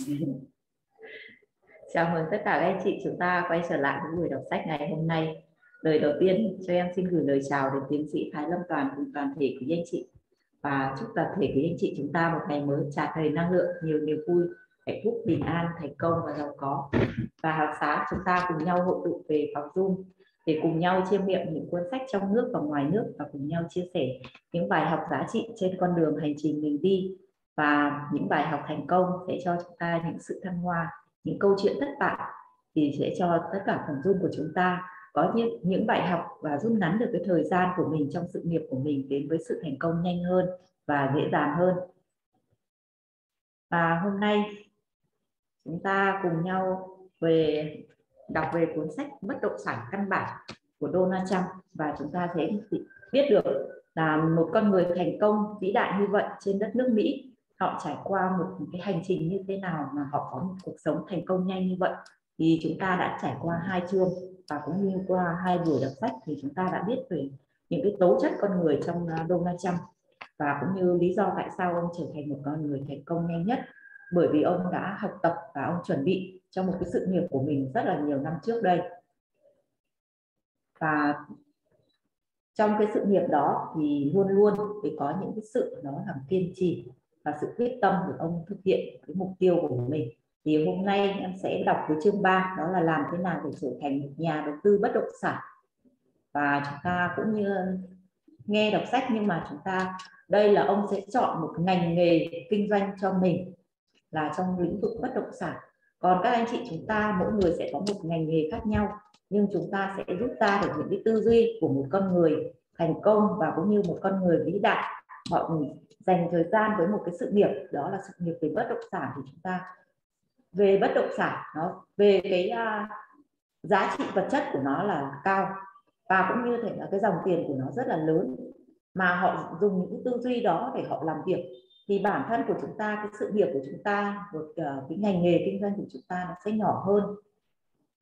Chào mừng tất cả các anh chị chúng ta quay trở lại với buổi đọc sách ngày hôm nay. Lời đầu tiên cho em xin gửi lời chào đến tiến sĩ Thái Lâm Toàn cùng toàn thể quý anh chị và chúc toàn thể quý anh chị chúng ta một ngày mới tràn đầy năng lượng, nhiều niềm vui, hạnh phúc, bình an, thành công và giàu có. Và hàng sáng chúng ta cùng nhau hội tụ về phòng Zoom để cùng nhau chiêm nghiệm những cuốn sách trong nước và ngoài nước và cùng nhau chia sẻ những bài học giá trị trên con đường hành trình mình đi và những bài học thành công sẽ cho chúng ta những sự thăng hoa, những câu chuyện thất bại thì sẽ cho tất cả phòng dung của chúng ta có những những bài học và rút ngắn được cái thời gian của mình trong sự nghiệp của mình đến với sự thành công nhanh hơn và dễ dàng hơn. Và hôm nay chúng ta cùng nhau về, đọc về cuốn sách bất động sản căn bản của Donald Trump và chúng ta sẽ biết được là một con người thành công vĩ đại như vậy trên đất nước Mỹ họ trải qua một cái hành trình như thế nào mà họ có một cuộc sống thành công nhanh như vậy. Thì chúng ta đã trải qua hai chương và cũng như qua hai buổi đọc sách thì chúng ta đã biết về những cái tố chất con người trong à, Donald Trump và cũng như lý do tại sao ông trở thành một con người thành công nhanh nhất. Bởi vì ông đã học tập và ông chuẩn bị cho một cái sự nghiệp của mình rất là nhiều năm trước đây. Và trong cái sự nghiệp đó thì luôn luôn phải có những cái sự nó làm kiên trì và sự quyết tâm để ông thực hiện cái mục tiêu của mình. Thì hôm nay em sẽ đọc cái chương 3 đó là làm thế nào để trở thành một nhà đầu tư bất động sản. Và chúng ta cũng như nghe đọc sách, nhưng mà chúng ta, đây là ông sẽ chọn một ngành nghề kinh doanh cho mình là trong lĩnh vực bất động sản. Còn các anh chị chúng ta, mỗi người sẽ có một ngành nghề khác nhau, nhưng chúng ta sẽ rút ra được những cái tư duy của một con người thành công và cũng như một con người vĩ đại họ ừ, dành thời gian với một cái sự nghiệp đó là sự nghiệp về bất động sản thì chúng ta về bất động sản nó về cái uh, giá trị vật chất của nó là cao. Và cũng như thể là cái dòng tiền của nó rất là lớn mà họ dùng những tư duy đó để họ làm việc. Thì bản thân của chúng ta cái sự nghiệp của chúng ta một uh, cái ngành nghề kinh doanh của chúng ta nó sẽ nhỏ hơn.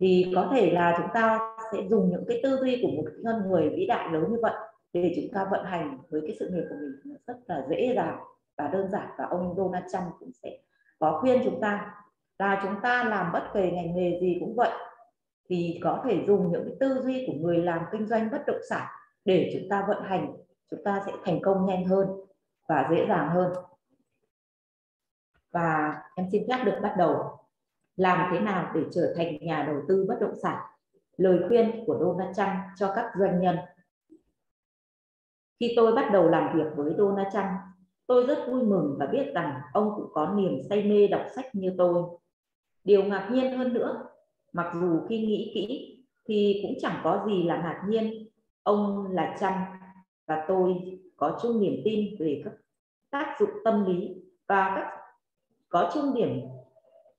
Thì có thể là chúng ta sẽ dùng những cái tư duy của một con người vĩ đại lớn như vậy để chúng ta vận hành với cái sự nghiệp của mình rất là dễ dàng và đơn giản và ông Donald Trump cũng sẽ có khuyên chúng ta là chúng ta làm bất kỳ ngành nghề gì cũng vậy thì có thể dùng những cái tư duy của người làm kinh doanh bất động sản để chúng ta vận hành, chúng ta sẽ thành công nhanh hơn và dễ dàng hơn. Và em xin phép được bắt đầu. Làm thế nào để trở thành nhà đầu tư bất động sản? Lời khuyên của Donald Trump cho các doanh nhân khi tôi bắt đầu làm việc với Donald Trump, tôi rất vui mừng và biết rằng ông cũng có niềm say mê đọc sách như tôi. Điều ngạc nhiên hơn nữa, mặc dù khi nghĩ kỹ thì cũng chẳng có gì là ngạc nhiên. Ông là Trump và tôi có chung niềm tin về các tác dụng tâm lý và các có chung điểm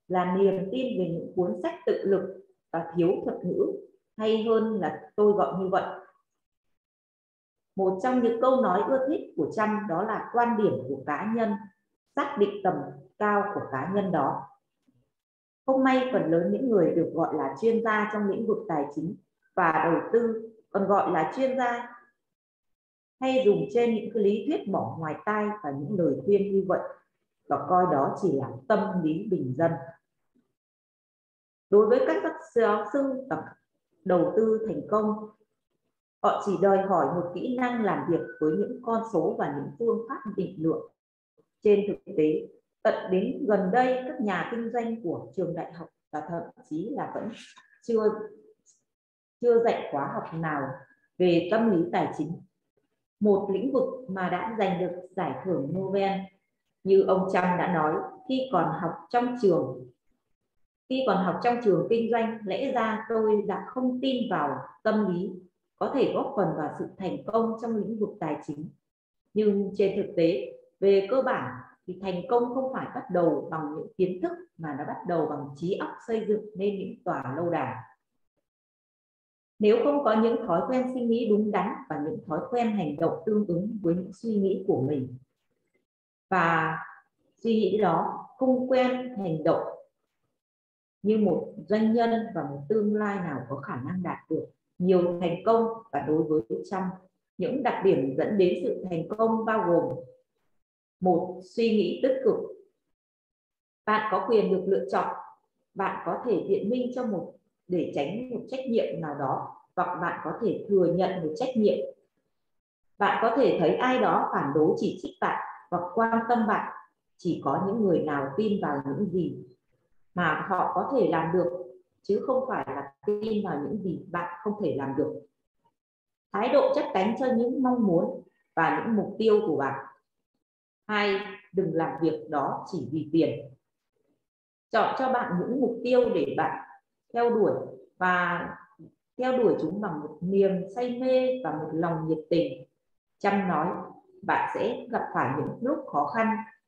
là niềm tin về những cuốn sách tự lực và thiếu thuật ngữ hay hơn là tôi gọi như vậy một trong những câu nói ưa thích của Trump đó là quan điểm của cá nhân, xác định tầm cao của cá nhân đó. Không may phần lớn những người được gọi là chuyên gia trong lĩnh vực tài chính và đầu tư, còn gọi là chuyên gia, hay dùng trên những cái lý thuyết bỏ ngoài tai và những lời khuyên như vậy, và coi đó chỉ là tâm lý bình dân. Đối với các giáo sư, tập đầu tư thành công Họ chỉ đòi hỏi một kỹ năng làm việc với những con số và những phương pháp định lượng. Trên thực tế, tận đến gần đây các nhà kinh doanh của trường đại học và thậm chí là vẫn chưa chưa dạy khóa học nào về tâm lý tài chính. Một lĩnh vực mà đã giành được giải thưởng Nobel như ông Trump đã nói khi còn học trong trường khi còn học trong trường kinh doanh lẽ ra tôi đã không tin vào tâm lý có thể góp phần vào sự thành công trong lĩnh vực tài chính. Nhưng trên thực tế, về cơ bản thì thành công không phải bắt đầu bằng những kiến thức mà nó bắt đầu bằng trí óc xây dựng nên những tòa lâu đài. Nếu không có những thói quen suy nghĩ đúng đắn và những thói quen hành động tương ứng với những suy nghĩ của mình và suy nghĩ đó không quen hành động như một doanh nhân và một tương lai nào có khả năng đạt được nhiều thành công và đối với trong. Những đặc điểm dẫn đến sự thành công bao gồm một, suy nghĩ tích cực. Bạn có quyền được lựa chọn, bạn có thể biện minh cho một, để tránh một trách nhiệm nào đó, hoặc bạn có thể thừa nhận một trách nhiệm. Bạn có thể thấy ai đó phản đối chỉ trích bạn hoặc quan tâm bạn, chỉ có những người nào tin vào những gì mà họ có thể làm được chứ không phải là tin vào những gì bạn không thể làm được. Thái độ chấp cánh cho những mong muốn và những mục tiêu của bạn. Hai, đừng làm việc đó chỉ vì tiền. Chọn cho bạn những mục tiêu để bạn theo đuổi và theo đuổi chúng bằng một niềm say mê và một lòng nhiệt tình. Chăm nói, bạn sẽ gặp phải những lúc khó khăn.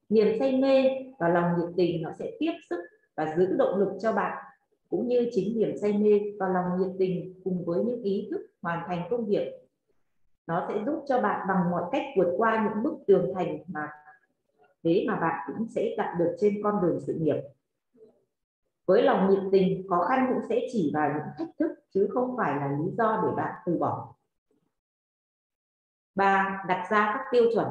Niềm say mê và lòng nhiệt tình nó sẽ tiếp sức và giữ động lực cho bạn cũng như chính niềm say mê và lòng nhiệt tình cùng với những ý thức hoàn thành công việc. Nó sẽ giúp cho bạn bằng mọi cách vượt qua những bức tường thành mà, thế mà bạn cũng sẽ đạt được trên con đường sự nghiệp. Với lòng nhiệt tình, khó khăn cũng sẽ chỉ vào những thách thức chứ không phải là lý do để bạn từ bỏ. Ba, đặt ra các tiêu chuẩn.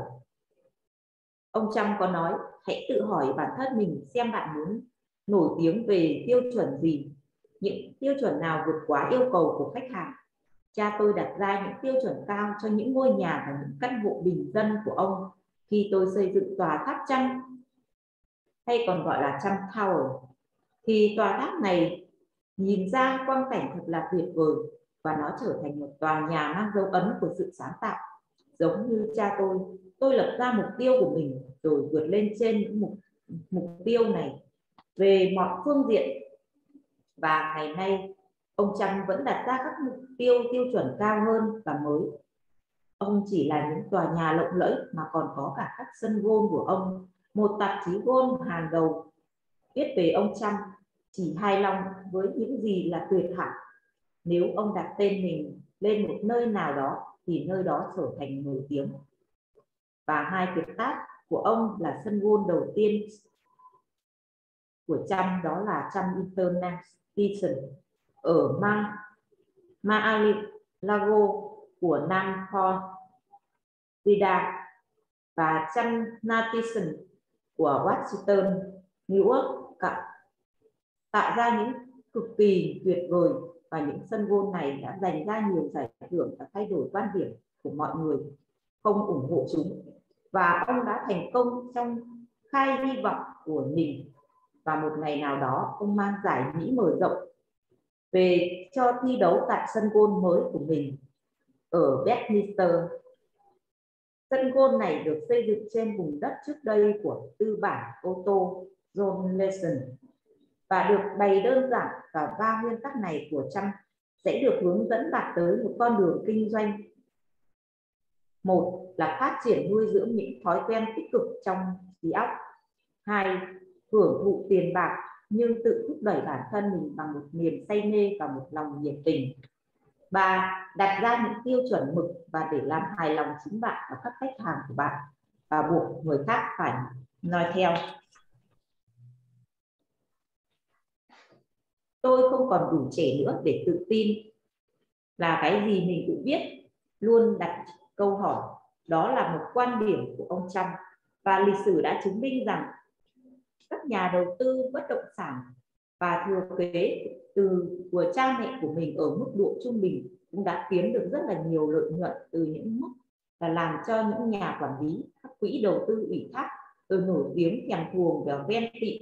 Ông Trump có nói, hãy tự hỏi bản thân mình xem bạn muốn nổi tiếng về tiêu chuẩn gì? Những tiêu chuẩn nào vượt quá yêu cầu của khách hàng? Cha tôi đặt ra những tiêu chuẩn cao cho những ngôi nhà và những căn hộ bình dân của ông khi tôi xây dựng tòa tháp chăn hay còn gọi là chăm tower? Thì tòa tháp này nhìn ra quang cảnh thật là tuyệt vời và nó trở thành một tòa nhà mang dấu ấn của sự sáng tạo. Giống như cha tôi tôi lập ra mục tiêu của mình rồi vượt lên trên những mục mục tiêu này về mọi phương diện. Và ngày nay, ông Trump vẫn đặt ra các mục tiêu tiêu chuẩn cao hơn và mới. Ông chỉ là những tòa nhà lộng lẫy mà còn có cả các sân gôn của ông, một tạp chí gôn hàng đầu. Viết về ông Trump, chỉ hài lòng với những gì là tuyệt hảo. Nếu ông đặt tên mình lên một nơi nào đó, thì nơi đó trở thành nổi tiếng. Và hai tuyệt tác của ông là sân gôn đầu tiên của Chăm đó là Chăm International ở Ma Mar-a-Lago của Nam Florida và Chăm Natison của Washington, New York tạo ra những cực kỳ tuyệt vời và những sân gôn này đã giành ra nhiều giải thưởng và thay đổi quan điểm của mọi người không ủng hộ chúng. Và ông đã thành công trong khai hy vọng của mình và một ngày nào đó ông mang giải Mỹ mở rộng về cho thi đấu tại sân gôn mới của mình ở Westminster. Sân gôn này được xây dựng trên vùng đất trước đây của tư bản ô tô John Lawson và được bày đơn giản và ba nguyên tắc này của Trump sẽ được hướng dẫn bạn tới một con đường kinh doanh. Một là phát triển nuôi dưỡng những thói quen tích cực trong trí óc. Hai, hưởng thụ tiền bạc nhưng tự thúc đẩy bản thân mình bằng một niềm say mê và một lòng nhiệt tình. Ba, đặt ra những tiêu chuẩn mực và để làm hài lòng chính bạn và các khách hàng của bạn và buộc người khác phải nói theo. tôi không còn đủ trẻ nữa để tự tin là cái gì mình cũng biết luôn đặt câu hỏi đó là một quan điểm của ông Trump và lịch sử đã chứng minh rằng các nhà đầu tư bất động sản và thừa kế từ của cha mẹ của mình ở mức độ trung bình cũng đã kiếm được rất là nhiều lợi nhuận từ những mức là làm cho những nhà quản lý, các quỹ đầu tư ủy thác từ nổi tiếng thèm thuồng và ven tị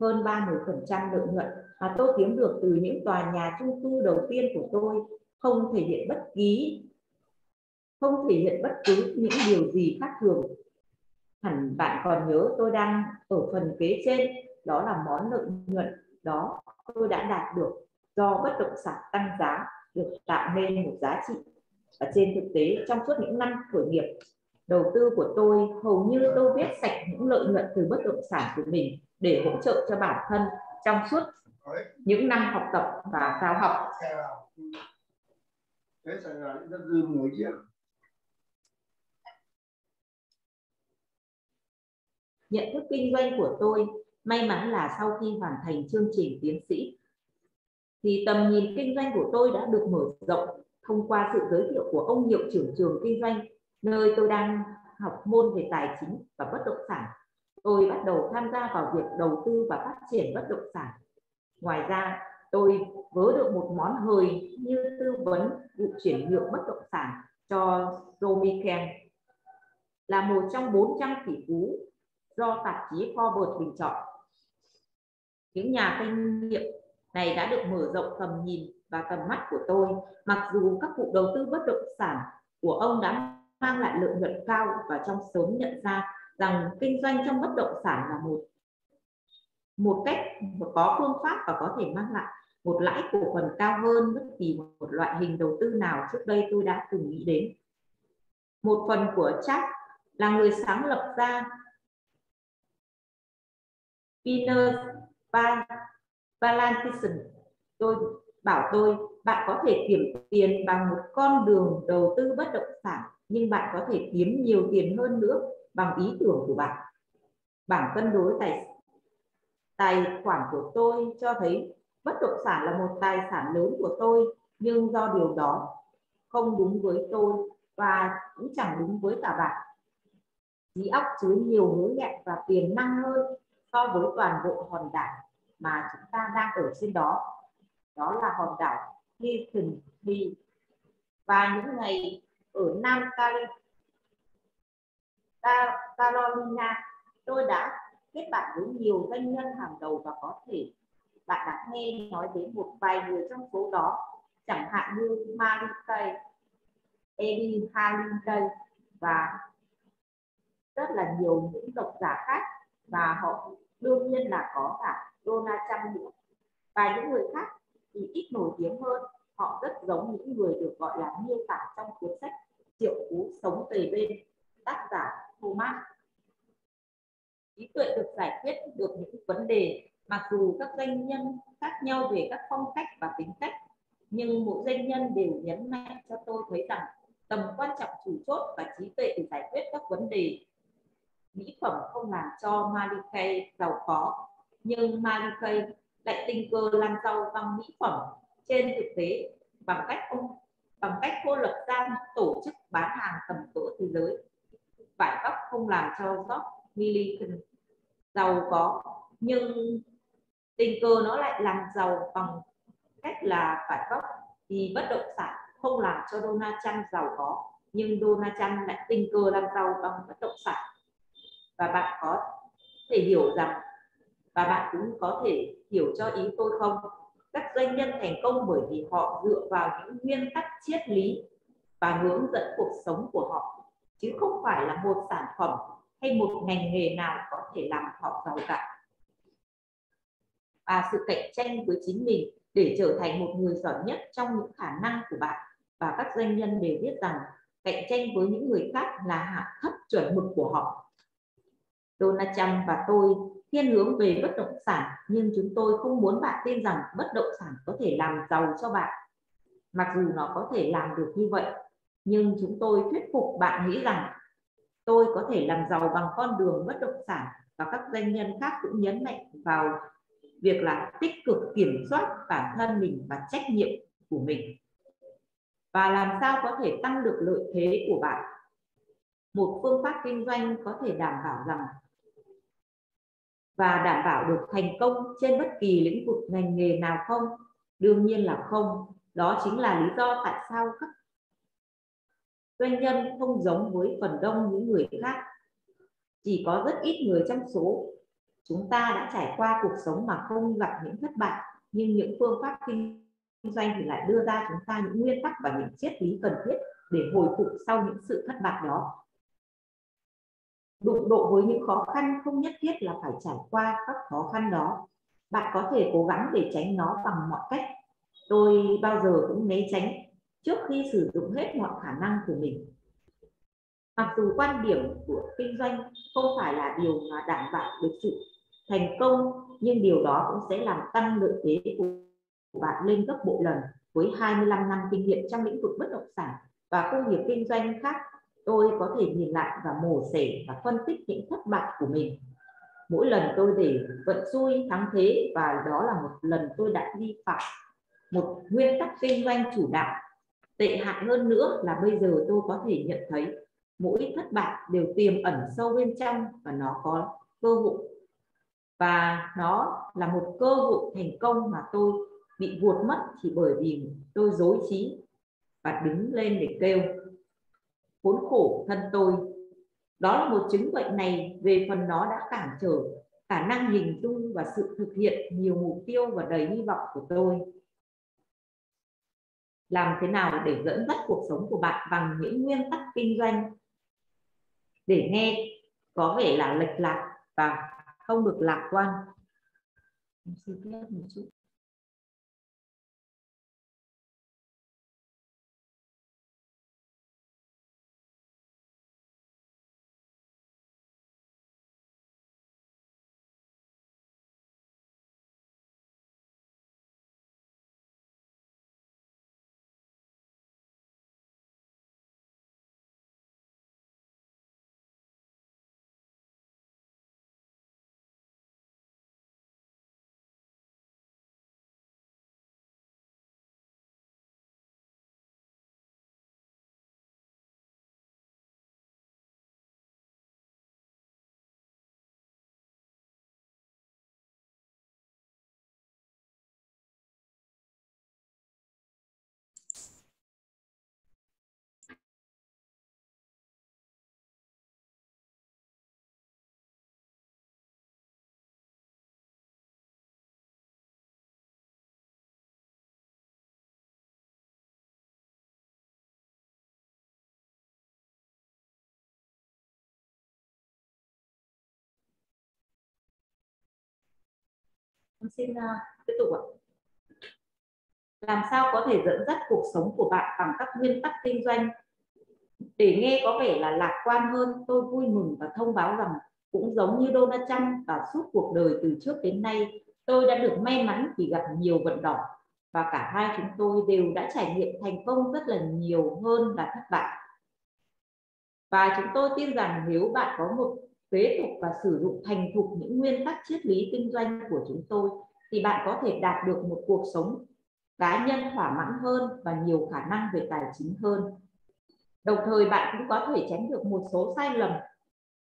hơn 30% lợi nhuận. Mà tôi kiếm được từ những tòa nhà chung cư đầu tiên của tôi không thể hiện bất kỳ không thể hiện bất cứ những điều gì khác thường hẳn bạn còn nhớ tôi đang ở phần kế trên, đó là món lợi nhuận. Đó, tôi đã đạt được. Do bất động sản tăng giá được tạo nên một giá trị. Và trên thực tế, trong suốt những năm khởi nghiệp, đầu tư của tôi, hầu như tôi viết sạch những lợi nhuận từ bất động sản của mình để hỗ trợ cho bản thân trong suốt những năm học tập và cao học. Nhận thức kinh doanh của tôi may mắn là sau khi hoàn thành chương trình tiến sĩ thì tầm nhìn kinh doanh của tôi đã được mở rộng thông qua sự giới thiệu của ông hiệu trưởng trường kinh doanh nơi tôi đang học môn về tài chính và bất động sản tôi bắt đầu tham gia vào việc đầu tư và phát triển bất động sản. Ngoài ra, tôi vớ được một món hời như tư vấn vụ chuyển nhượng bất động sản cho Romiken là một trong 400 tỷ phú do tạp chí Forbes bình chọn. Những nhà kinh nghiệm này đã được mở rộng tầm nhìn và tầm mắt của tôi, mặc dù các vụ đầu tư bất động sản của ông đã mang lại lợi nhuận cao và trong sớm nhận ra rằng kinh doanh trong bất động sản là một một cách có phương pháp và có thể mang lại một lãi cổ phần cao hơn bất kỳ một loại hình đầu tư nào trước đây tôi đã từng nghĩ đến. Một phần của Jack là người sáng lập ra Peter Valentison. Tôi bảo tôi, bạn có thể kiếm tiền bằng một con đường đầu tư bất động sản, nhưng bạn có thể kiếm nhiều tiền hơn nữa bằng ý tưởng của bạn. Bảng cân đối tài tài khoản của tôi cho thấy bất động sản là một tài sản lớn của tôi, nhưng do điều đó không đúng với tôi và cũng chẳng đúng với cả bạn trí óc chứa nhiều hứa hẹn và tiềm năng hơn so với toàn bộ hòn đảo mà chúng ta đang ở trên đó. Đó là hòn đảo Hilton Head và những ngày ở Nam Carolina tôi đã kết bạn với nhiều doanh nhân hàng đầu và có thể bạn đã nghe nói đến một vài người trong số đó chẳng hạn như Marikay, Eddie Halliday và rất là nhiều những độc giả khác và họ đương nhiên là có cả Donald Trump nữa. Và những người khác thì ít nổi tiếng hơn. Họ rất giống những người được gọi là miêu tả trong cuốn sách triệu phú sống tề bên, tác giả Thomas. Trí tuệ được giải quyết được những vấn đề, mặc dù các doanh nhân khác nhau về các phong cách và tính cách, nhưng mỗi doanh nhân đều nhấn mạnh cho tôi thấy rằng tầm quan trọng chủ chốt và trí tuệ để giải quyết các vấn đề mỹ phẩm không làm cho Malikay giàu có. Nhưng Malikay lại tình cờ làm giàu bằng mỹ phẩm trên thực tế bằng cách ông, bằng cách cô lập ra tổ chức bán hàng tầm cỡ thế giới. Vải vóc không làm cho George Milliken giàu có, nhưng tình cờ nó lại làm giàu bằng cách là vải vóc thì bất động sản không làm cho Donald Trump giàu có, nhưng Donald Trump lại tình cờ làm giàu bằng bất động sản và bạn có thể hiểu rằng, và bạn cũng có thể hiểu cho ý tôi không? Các doanh nhân thành công bởi vì họ dựa vào những nguyên tắc triết lý và hướng dẫn cuộc sống của họ, chứ không phải là một sản phẩm hay một ngành nghề nào có thể làm họ giàu cả. Và sự cạnh tranh với chính mình để trở thành một người giỏi nhất trong những khả năng của bạn. Và các doanh nhân đều biết rằng cạnh tranh với những người khác là hạ thấp chuẩn mực của họ. Donald Trump và tôi thiên hướng về bất động sản, nhưng chúng tôi không muốn bạn tin rằng bất động sản có thể làm giàu cho bạn. Mặc dù nó có thể làm được như vậy, nhưng chúng tôi thuyết phục bạn nghĩ rằng tôi có thể làm giàu bằng con đường bất động sản và các doanh nhân khác cũng nhấn mạnh vào việc là tích cực kiểm soát bản thân mình và trách nhiệm của mình. Và làm sao có thể tăng được lợi thế của bạn? Một phương pháp kinh doanh có thể đảm bảo rằng và đảm bảo được thành công trên bất kỳ lĩnh vực ngành nghề nào không? Đương nhiên là không. Đó chính là lý do tại sao các doanh nhân không giống với phần đông những người khác. Chỉ có rất ít người trong số chúng ta đã trải qua cuộc sống mà không gặp những thất bại, nhưng những phương pháp kinh doanh thì lại đưa ra chúng ta những nguyên tắc và những triết lý cần thiết để hồi phục sau những sự thất bại đó đụng độ với những khó khăn không nhất thiết là phải trải qua các khó khăn đó. Bạn có thể cố gắng để tránh nó bằng mọi cách. Tôi bao giờ cũng né tránh trước khi sử dụng hết mọi khả năng của mình. Mặc dù quan điểm của kinh doanh không phải là điều mà đảm bảo được sự thành công, nhưng điều đó cũng sẽ làm tăng lợi thế của bạn lên gấp bộ lần với 25 năm kinh nghiệm trong lĩnh vực bất động sản và công việc kinh doanh khác tôi có thể nhìn lại và mổ xẻ và phân tích những thất bại của mình. Mỗi lần tôi để vận xui, thắng thế và đó là một lần tôi đã vi phạm một nguyên tắc kinh doanh chủ đạo. Tệ hại hơn nữa là bây giờ tôi có thể nhận thấy mỗi thất bại đều tiềm ẩn sâu bên trong và nó có cơ hội. Và nó là một cơ hội thành công mà tôi bị vụt mất chỉ bởi vì tôi dối trí và đứng lên để kêu khốn khổ thân tôi. Đó là một chứng bệnh này về phần nó đã cản trở khả năng hình dung và sự thực hiện nhiều mục tiêu và đầy hy vọng của tôi. Làm thế nào để dẫn dắt cuộc sống của bạn bằng những nguyên tắc kinh doanh? Để nghe có vẻ là lệch lạc và không được lạc quan. Xin phép một chút. Xin uh, tiếp tục ạ. Làm sao có thể dẫn dắt cuộc sống của bạn bằng các nguyên tắc kinh doanh? Để nghe có vẻ là lạc quan hơn tôi vui mừng và thông báo rằng cũng giống như Donald Trump và suốt cuộc đời từ trước đến nay tôi đã được may mắn vì gặp nhiều vận đỏ và cả hai chúng tôi đều đã trải nghiệm thành công rất là nhiều hơn là thất bại. Và chúng tôi tin rằng nếu bạn có một kế tục và sử dụng thành thục những nguyên tắc triết lý kinh doanh của chúng tôi thì bạn có thể đạt được một cuộc sống cá nhân thỏa mãn hơn và nhiều khả năng về tài chính hơn. Đồng thời bạn cũng có thể tránh được một số sai lầm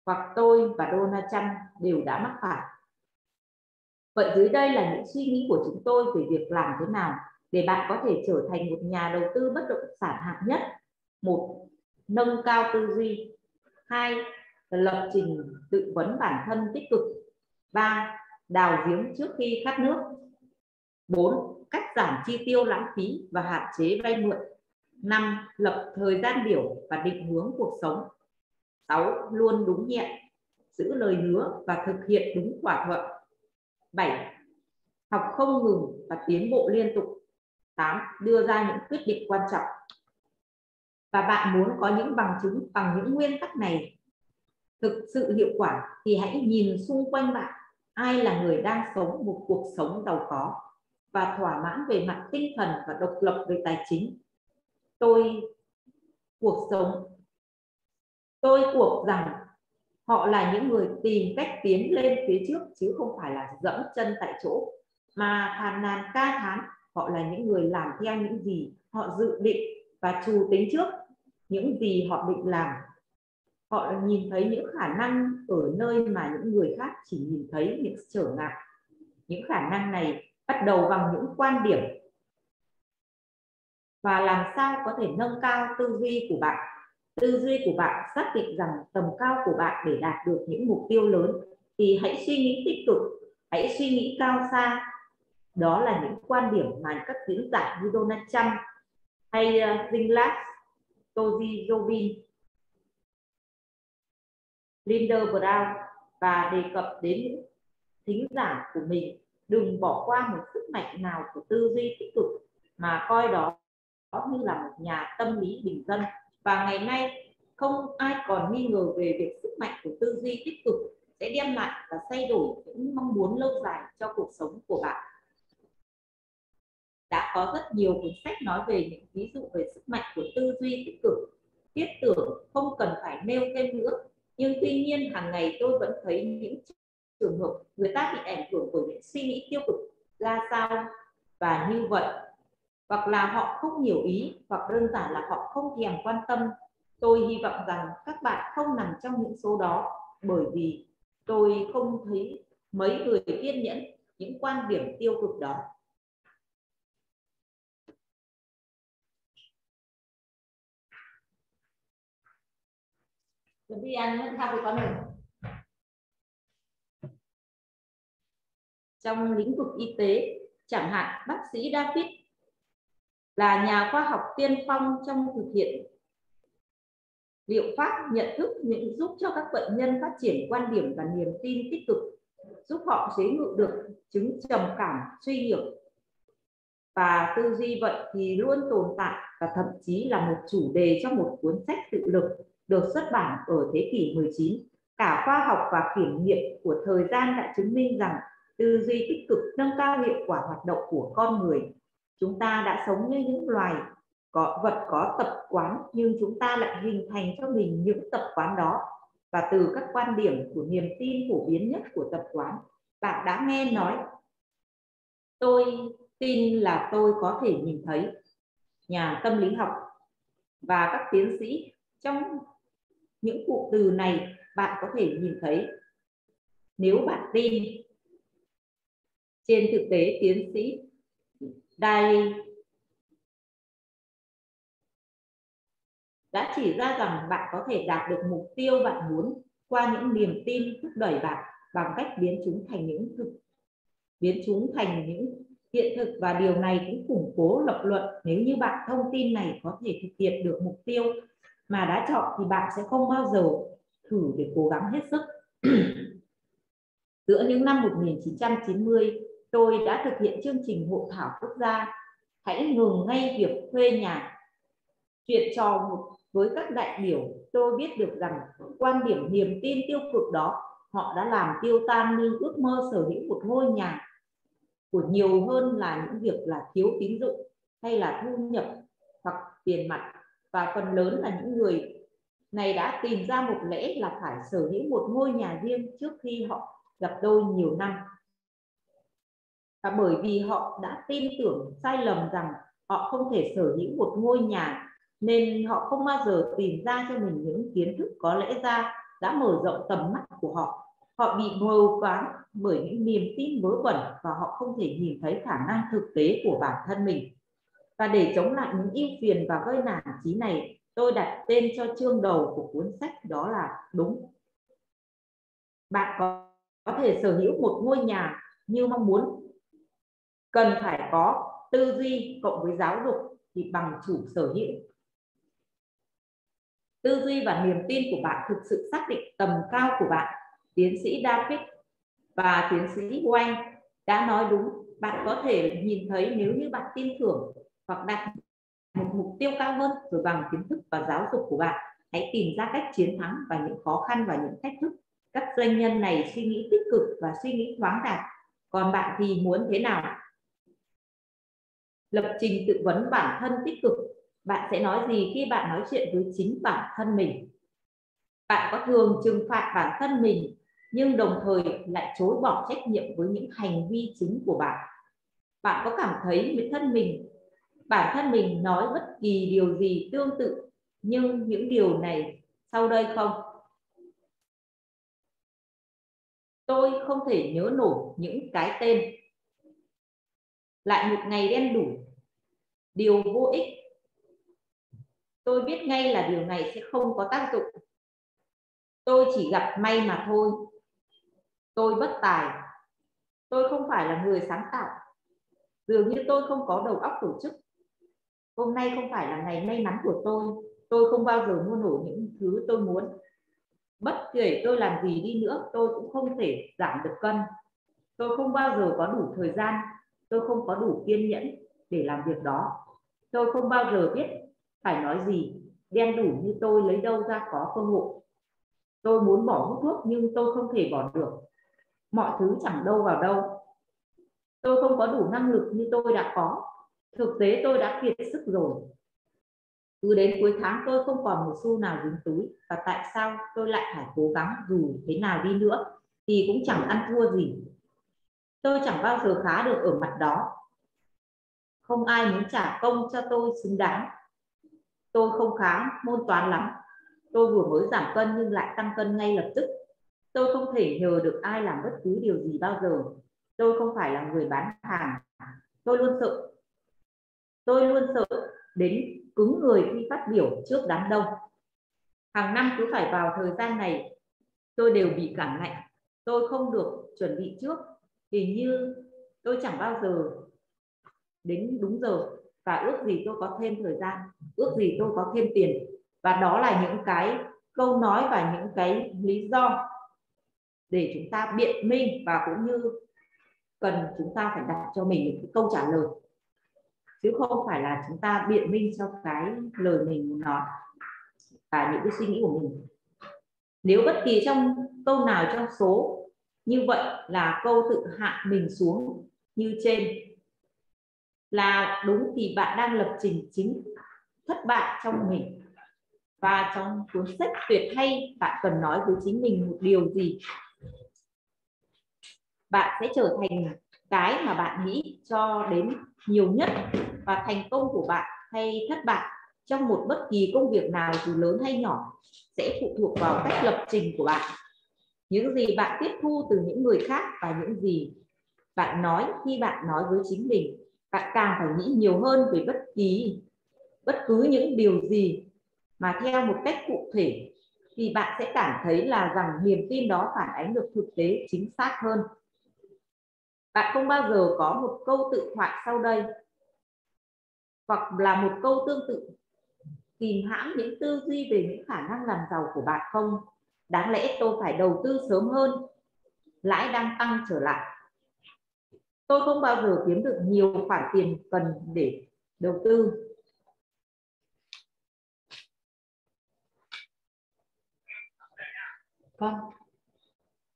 hoặc tôi và Donald Trump đều đã mắc phải. Vậy dưới đây là những suy nghĩ của chúng tôi về việc làm thế nào để bạn có thể trở thành một nhà đầu tư bất động sản hạng nhất. Một, nâng cao tư duy. Hai, lập trình tự vấn bản thân tích cực. 3. Đào giếng trước khi khát nước. 4. Cách giảm chi tiêu lãng phí và hạn chế vay mượn. 5. Lập thời gian biểu và định hướng cuộc sống. 6. Luôn đúng hẹn, giữ lời hứa và thực hiện đúng thỏa thuận. 7. Học không ngừng và tiến bộ liên tục. 8. Đưa ra những quyết định quan trọng. Và bạn muốn có những bằng chứng bằng những nguyên tắc này thực sự hiệu quả thì hãy nhìn xung quanh bạn, ai là người đang sống một cuộc sống giàu có và thỏa mãn về mặt tinh thần và độc lập về tài chính. Tôi cuộc sống, tôi cuộc rằng họ là những người tìm cách tiến lên phía trước chứ không phải là dẫm chân tại chỗ. Mà phàn nàn ca thán, họ là những người làm theo những gì họ dự định và trù tính trước, những gì họ định làm họ nhìn thấy những khả năng ở nơi mà những người khác chỉ nhìn thấy những trở ngại. Những khả năng này bắt đầu bằng những quan điểm. Và làm sao có thể nâng cao tư duy của bạn? Tư duy của bạn xác định rằng tầm cao của bạn để đạt được những mục tiêu lớn thì hãy suy nghĩ tích cực hãy suy nghĩ cao xa. Đó là những quan điểm mà các diễn giả như Donald Trump hay ờ, uh, Zinglas, Toji Robin Linda Brown và đề cập đến những thính giả của mình. Đừng bỏ qua một sức mạnh nào của tư duy tích cực mà coi đó như là một nhà tâm lý bình dân. Và ngày nay, không ai còn nghi ngờ về việc sức mạnh của tư duy tích cực sẽ đem lại và thay đổi những mong muốn lâu dài cho cuộc sống của bạn. Đã có rất nhiều cuốn sách nói về những ví dụ về sức mạnh của tư duy tích cực. Thiết tưởng không cần phải nêu thêm nữa nhưng tuy nhiên, hàng ngày tôi vẫn thấy những trường hợp người ta bị ảnh hưởng bởi những suy nghĩ tiêu cực, ra sao và như vậy, hoặc là họ không hiểu ý, hoặc đơn giản là họ không thèm quan tâm, tôi hy vọng rằng các bạn không nằm trong những số đó, bởi vì tôi không thấy mấy người kiên nhẫn những quan điểm tiêu cực đó. Chuẩn bị ăn vẫn theo với con mình. Trong lĩnh vực y tế, chẳng hạn bác sĩ David là nhà khoa học tiên phong trong thực hiện liệu pháp, nhận thức những giúp cho các bệnh nhân phát triển quan điểm và niềm tin tích cực, giúp họ chế ngự được chứng trầm cảm, suy nhược và tư duy vậy thì luôn tồn tại và thậm chí là một chủ đề trong một cuốn sách tự lực được xuất bản ở thế kỷ 19 cả khoa học và kiểm nghiệm của thời gian đã chứng minh rằng tư duy tích cực nâng cao hiệu quả hoạt động của con người. Chúng ta đã sống như những loài có, vật có tập quán, nhưng chúng ta lại hình thành cho mình những tập quán đó. Và từ các quan điểm của niềm tin phổ biến nhất của tập quán, bạn đã nghe nói, tôi tin là tôi có thể nhìn thấy. Nhà tâm lý học và các tiến sĩ trong những cụm từ này bạn có thể nhìn thấy. Nếu bạn tin trên thực tế tiến sĩ Daly đã chỉ ra rằng bạn có thể đạt được mục tiêu bạn muốn qua những niềm tin thúc đẩy bạn bằng cách biến chúng thành những thực, biến chúng thành những hiện thực. Và điều này cũng củng cố lập luận. Nếu như bạn thông tin này có thể thực hiện được mục tiêu mà đã chọn thì bạn sẽ không bao giờ thử để cố gắng hết sức. Giữa những năm 1990 tôi đã thực hiện chương trình hội thảo quốc gia. Hãy ngừng ngay việc thuê nhà. Chuyện trò một với các đại biểu, tôi biết được rằng quan điểm niềm tin tiêu cực đó, họ đã làm tiêu tan như ước mơ sở hữu một ngôi nhà của nhiều hơn là những việc là thiếu tín dụng hay là thu nhập hoặc tiền mặt và phần lớn là những người này đã tìm ra một lễ là phải sở hữu một ngôi nhà riêng trước khi họ gặp đôi nhiều năm. Và bởi vì họ đã tin tưởng sai lầm rằng họ không thể sở hữu một ngôi nhà, nên họ không bao giờ tìm ra cho mình những kiến thức có lẽ ra đã mở rộng tầm mắt của họ. Họ bị mờ quáng bởi những niềm tin vớ vẩn và họ không thể nhìn thấy khả năng thực tế của bản thân mình và để chống lại những ưu phiền và gây nản trí này tôi đặt tên cho chương đầu của cuốn sách đó là đúng. Bạn có, có thể sở hữu một ngôi nhà như mong muốn. Cần phải có tư duy cộng với giáo dục thì bằng chủ sở hữu. Tư duy và niềm tin của bạn thực sự xác định tầm cao của bạn tiến sĩ David và tiến sĩ Wayne đã nói đúng. Bạn có thể nhìn thấy nếu như bạn tin tưởng hoặc đặt một mục tiêu cao hơn rồi bằng kiến thức và giáo dục của bạn. Hãy tìm ra cách chiến thắng và những khó khăn và những thách thức. Các doanh nhân này suy nghĩ tích cực và suy nghĩ thoáng đạt. Còn bạn thì muốn thế nào? Lập trình tự vấn bản thân tích cực. Bạn sẽ nói gì khi bạn nói chuyện với chính bản thân mình? Bạn có thường trừng phạt bản thân mình nhưng đồng thời lại chối bỏ trách nhiệm với những hành vi chính của bạn? Bạn có cảm thấy với thân mình bản thân mình nói bất kỳ điều gì tương tự, nhưng những điều này sau đây không? Tôi không thể nhớ nổi những cái tên. Lại một ngày đen đủ điều vô ích. Tôi biết ngay là điều này sẽ không có tác dụng. Tôi chỉ gặp may mà thôi. Tôi bất tài. Tôi không phải là người sáng tạo. Dường như tôi không có đầu óc tổ chức hôm nay không phải là ngày may mắn của tôi. Tôi không bao giờ mua nổi những thứ tôi muốn. Bất kể tôi làm gì đi nữa, tôi cũng không thể giảm được cân. Tôi không bao giờ có đủ thời gian. Tôi không có đủ kiên nhẫn để làm việc đó. Tôi không bao giờ biết phải nói gì, đen đủ như tôi lấy đâu ra có cơ hội. Tôi muốn bỏ hút thuốc nhưng tôi không thể bỏ được. Mọi thứ chẳng đâu vào đâu. Tôi không có đủ năng lực như tôi đã có thực tế tôi đã kiệt sức rồi. Cứ đến cuối tháng tôi không còn một xu nào dính túi. Và tại sao tôi lại phải cố gắng dù thế nào đi nữa thì cũng chẳng ăn thua gì. Tôi chẳng bao giờ khá được ở mặt đó. Không ai muốn trả công cho tôi xứng đáng. Tôi không khá môn toán lắm. Tôi vừa mới giảm cân nhưng lại tăng cân ngay lập tức. Tôi không thể nhờ được ai làm bất cứ điều gì bao giờ. Tôi không phải là người bán hàng. Tôi luôn sợ tôi luôn sợ đến cứng người khi phát biểu trước đám đông. Hàng năm cứ phải vào thời gian này, tôi đều bị cảm lạnh. Tôi không được chuẩn bị trước. Hình như tôi chẳng bao giờ đến đúng giờ và ước gì tôi có thêm thời gian, ước gì tôi có thêm tiền. Và đó là những cái câu nói và những cái lý do để chúng ta biện minh và cũng như cần chúng ta phải đặt cho mình những câu trả lời chứ không phải là chúng ta biện minh cho cái lời mình muốn nói và những cái suy nghĩ của mình. Nếu bất kỳ trong câu nào, trong số như vậy là câu tự hạ mình xuống như trên, là đúng thì bạn đang lập trình chính thất bại trong mình. Và trong cuốn sách tuyệt hay, bạn cần nói với chính mình một điều gì? Bạn sẽ trở thành cái mà bạn nghĩ cho đến nhiều nhất và thành công của bạn hay thất bại trong một bất kỳ công việc nào, dù lớn hay nhỏ, sẽ phụ thuộc vào cách lập trình của bạn. Những gì bạn tiếp thu từ những người khác và những gì bạn nói khi bạn nói với chính mình, bạn càng phải nghĩ nhiều hơn về bất kỳ, bất cứ những điều gì mà theo một cách cụ thể, thì bạn sẽ cảm thấy là rằng niềm tin đó phản ánh được thực tế chính xác hơn bạn không bao giờ có một câu tự thoại sau đây, hoặc là một câu tương tự, kìm hãm những tư duy về những khả năng làm giàu của bạn không? Đáng lẽ tôi phải đầu tư sớm hơn, lãi đang tăng trở lại. Tôi không bao giờ kiếm được nhiều khoản tiền cần để đầu tư. Vâng.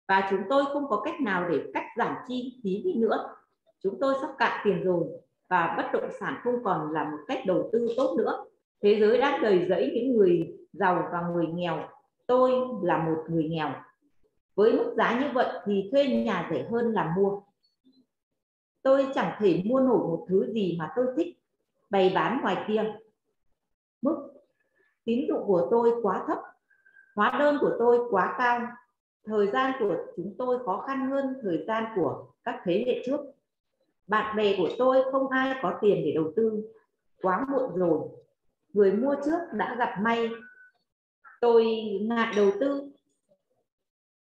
Và chúng tôi không có cách nào để cắt giảm chi phí đi nữa. Chúng tôi sắp cạn tiền rồi và bất động sản không còn là một cách đầu tư tốt nữa. Thế giới đang đầy rẫy những người giàu và người nghèo. Tôi là một người nghèo. Với mức giá như vậy thì thuê nhà rẻ hơn là mua. Tôi chẳng thể mua nổi một thứ gì mà tôi thích, bày bán ngoài kia. Mức tín dụng của tôi quá thấp, hóa đơn của tôi quá cao thời gian của chúng tôi khó khăn hơn thời gian của các thế hệ trước. Bạn bè của tôi không ai có tiền để đầu tư. Quá muộn rồi. Người mua trước đã gặp may. Tôi ngại đầu tư.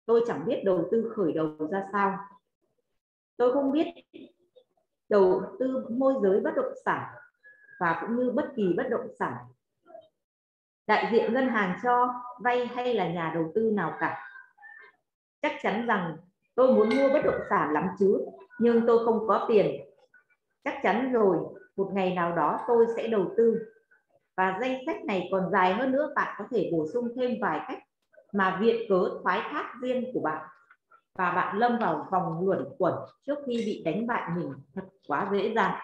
Tôi chẳng biết đầu tư khởi đầu ra sao. Tôi không biết đầu tư môi giới bất động sản và cũng như bất kỳ bất động sản. Đại diện ngân hàng cho vay hay là nhà đầu tư nào cả chắc chắn rằng tôi muốn mua bất động sản lắm chứ, nhưng tôi không có tiền. Chắc chắn rồi, một ngày nào đó tôi sẽ đầu tư. Và danh sách này còn dài hơn nữa, bạn có thể bổ sung thêm vài cách mà viện cớ thoái thác riêng của bạn. Và bạn lâm vào vòng luẩn quẩn trước khi bị đánh bại mình, thật quá dễ dàng.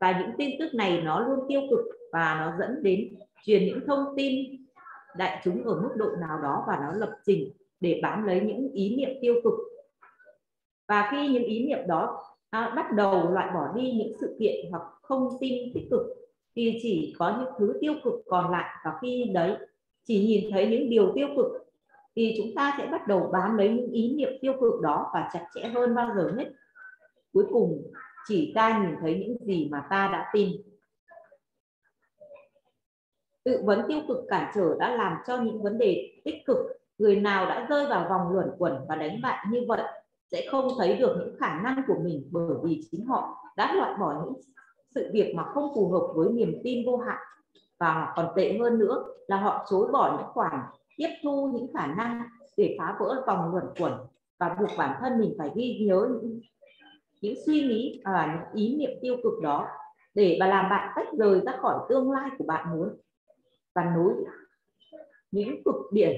Và những tin tức này nó luôn tiêu cực và nó dẫn đến truyền những thông tin đại chúng ở mức độ nào đó và nó lập trình để bám lấy những ý niệm tiêu cực. Và khi những ý niệm đó à, bắt đầu loại bỏ đi những sự kiện hoặc không tin tích cực thì chỉ có những thứ tiêu cực còn lại. Và khi đấy chỉ nhìn thấy những điều tiêu cực thì chúng ta sẽ bắt đầu bám lấy những ý niệm tiêu cực đó và chặt chẽ hơn bao giờ hết. Cuối cùng chỉ ta nhìn thấy những gì mà ta đã tin. Tự vấn tiêu cực cản trở đã làm cho những vấn đề tích cực người nào đã rơi vào vòng luẩn quẩn và đánh bại như vậy sẽ không thấy được những khả năng của mình bởi vì chính họ đã loại bỏ những sự việc mà không phù hợp với niềm tin vô hạn. Và còn tệ hơn nữa là họ chối bỏ những khoản tiếp thu những khả năng để phá vỡ vòng luẩn quẩn và buộc bản thân mình phải ghi nhớ những những suy nghĩ và những ý niệm tiêu cực đó để mà làm bạn tách rời ra khỏi tương lai của bạn muốn. Và nối những cực điển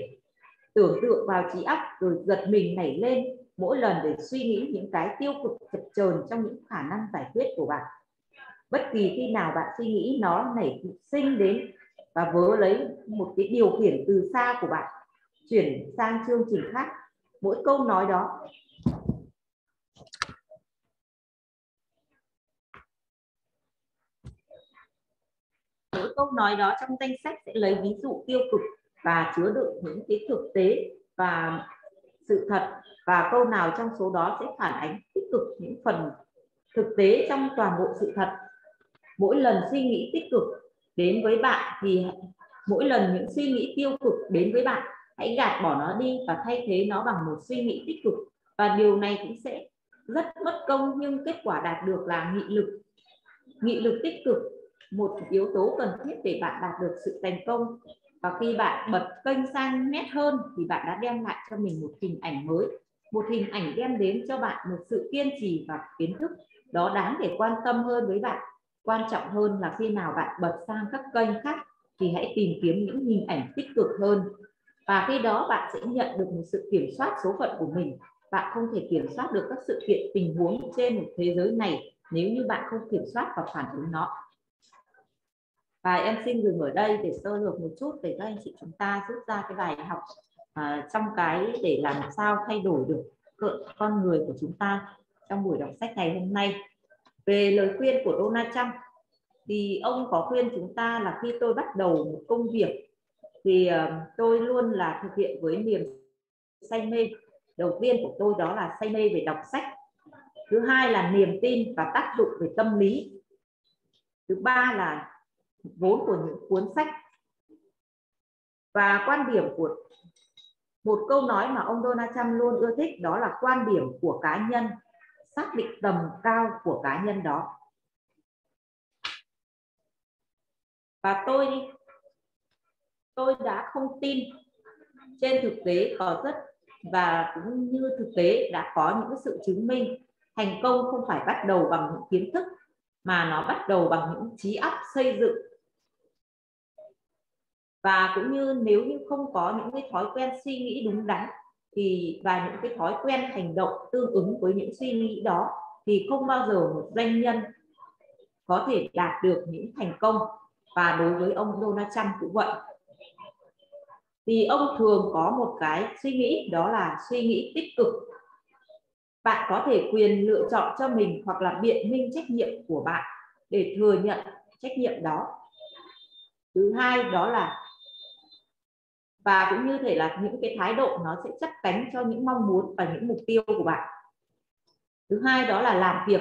tưởng tượng vào trí óc, rồi giật mình nảy lên mỗi lần để suy nghĩ những cái tiêu cực chập chờn trong những khả năng giải quyết của bạn. Bất kỳ khi nào bạn suy nghĩ nó nảy sinh đến và vớ lấy một cái điều khiển từ xa của bạn, chuyển sang chương trình khác, mỗi câu nói đó. Mỗi câu nói đó trong danh sách sẽ lấy ví dụ tiêu cực và chứa đựng những cái thực tế và sự thật. Và câu nào trong số đó sẽ phản ánh tích cực những phần thực tế trong toàn bộ sự thật? Mỗi lần suy nghĩ tích cực đến với bạn thì mỗi lần những suy nghĩ tiêu cực đến với bạn, hãy gạt bỏ nó đi và thay thế nó bằng một suy nghĩ tích cực. Và điều này cũng sẽ rất mất công, nhưng kết quả đạt được là nghị lực. Nghị lực tích cực, một yếu tố cần thiết để bạn đạt được sự thành công và khi bạn bật kênh sang nét hơn thì bạn đã đem lại cho mình một hình ảnh mới, một hình ảnh đem đến cho bạn một sự kiên trì và kiến thức. Đó đáng để quan tâm hơn với bạn. Quan trọng hơn là khi nào bạn bật sang các kênh khác thì hãy tìm kiếm những hình ảnh tích cực hơn. Và khi đó bạn sẽ nhận được một sự kiểm soát số phận của mình. Bạn không thể kiểm soát được các sự kiện tình huống trên một thế giới này nếu như bạn không kiểm soát và phản ứng nó và em xin dừng ở đây để sơ lược một chút để các anh chị chúng ta rút ra cái bài học à, trong cái để làm sao thay đổi được con người của chúng ta trong buổi đọc sách ngày hôm nay. Về lời khuyên của Donald Trump thì ông có khuyên chúng ta là khi tôi bắt đầu một công việc thì ờ, tôi luôn là thực hiện với niềm say mê. Đầu tiên của tôi đó là say mê về đọc sách. Thứ hai là niềm tin và tác dụng về tâm lý. Thứ ba là vốn của những cuốn sách. Và quan điểm của một câu nói mà ông Donald Trump luôn ưa thích, đó là quan điểm của cá nhân, xác định tầm cao của cá nhân đó. Và tôi tôi đã không tin trên thực tế có rất, và cũng như thực tế đã có những sự chứng minh thành công không phải bắt đầu bằng những kiến thức, mà nó bắt đầu bằng những trí óc xây dựng và cũng như nếu như không có những cái thói quen suy nghĩ đúng đắn, thì và những cái thói quen hành động tương ứng với những suy nghĩ đó, thì không bao giờ một doanh nhân có thể đạt được những thành công. Và đối với ông Donald Trump cũng vậy. Thì ông thường có một cái suy nghĩ, đó là suy nghĩ tích cực. Bạn có thể quyền lựa chọn cho mình hoặc là biện minh trách nhiệm của bạn để thừa nhận trách nhiệm đó. Thứ hai đó là và cũng như thể là những cái thái độ nó sẽ chấp cánh cho những mong muốn và những mục tiêu của bạn. Thứ hai đó là làm việc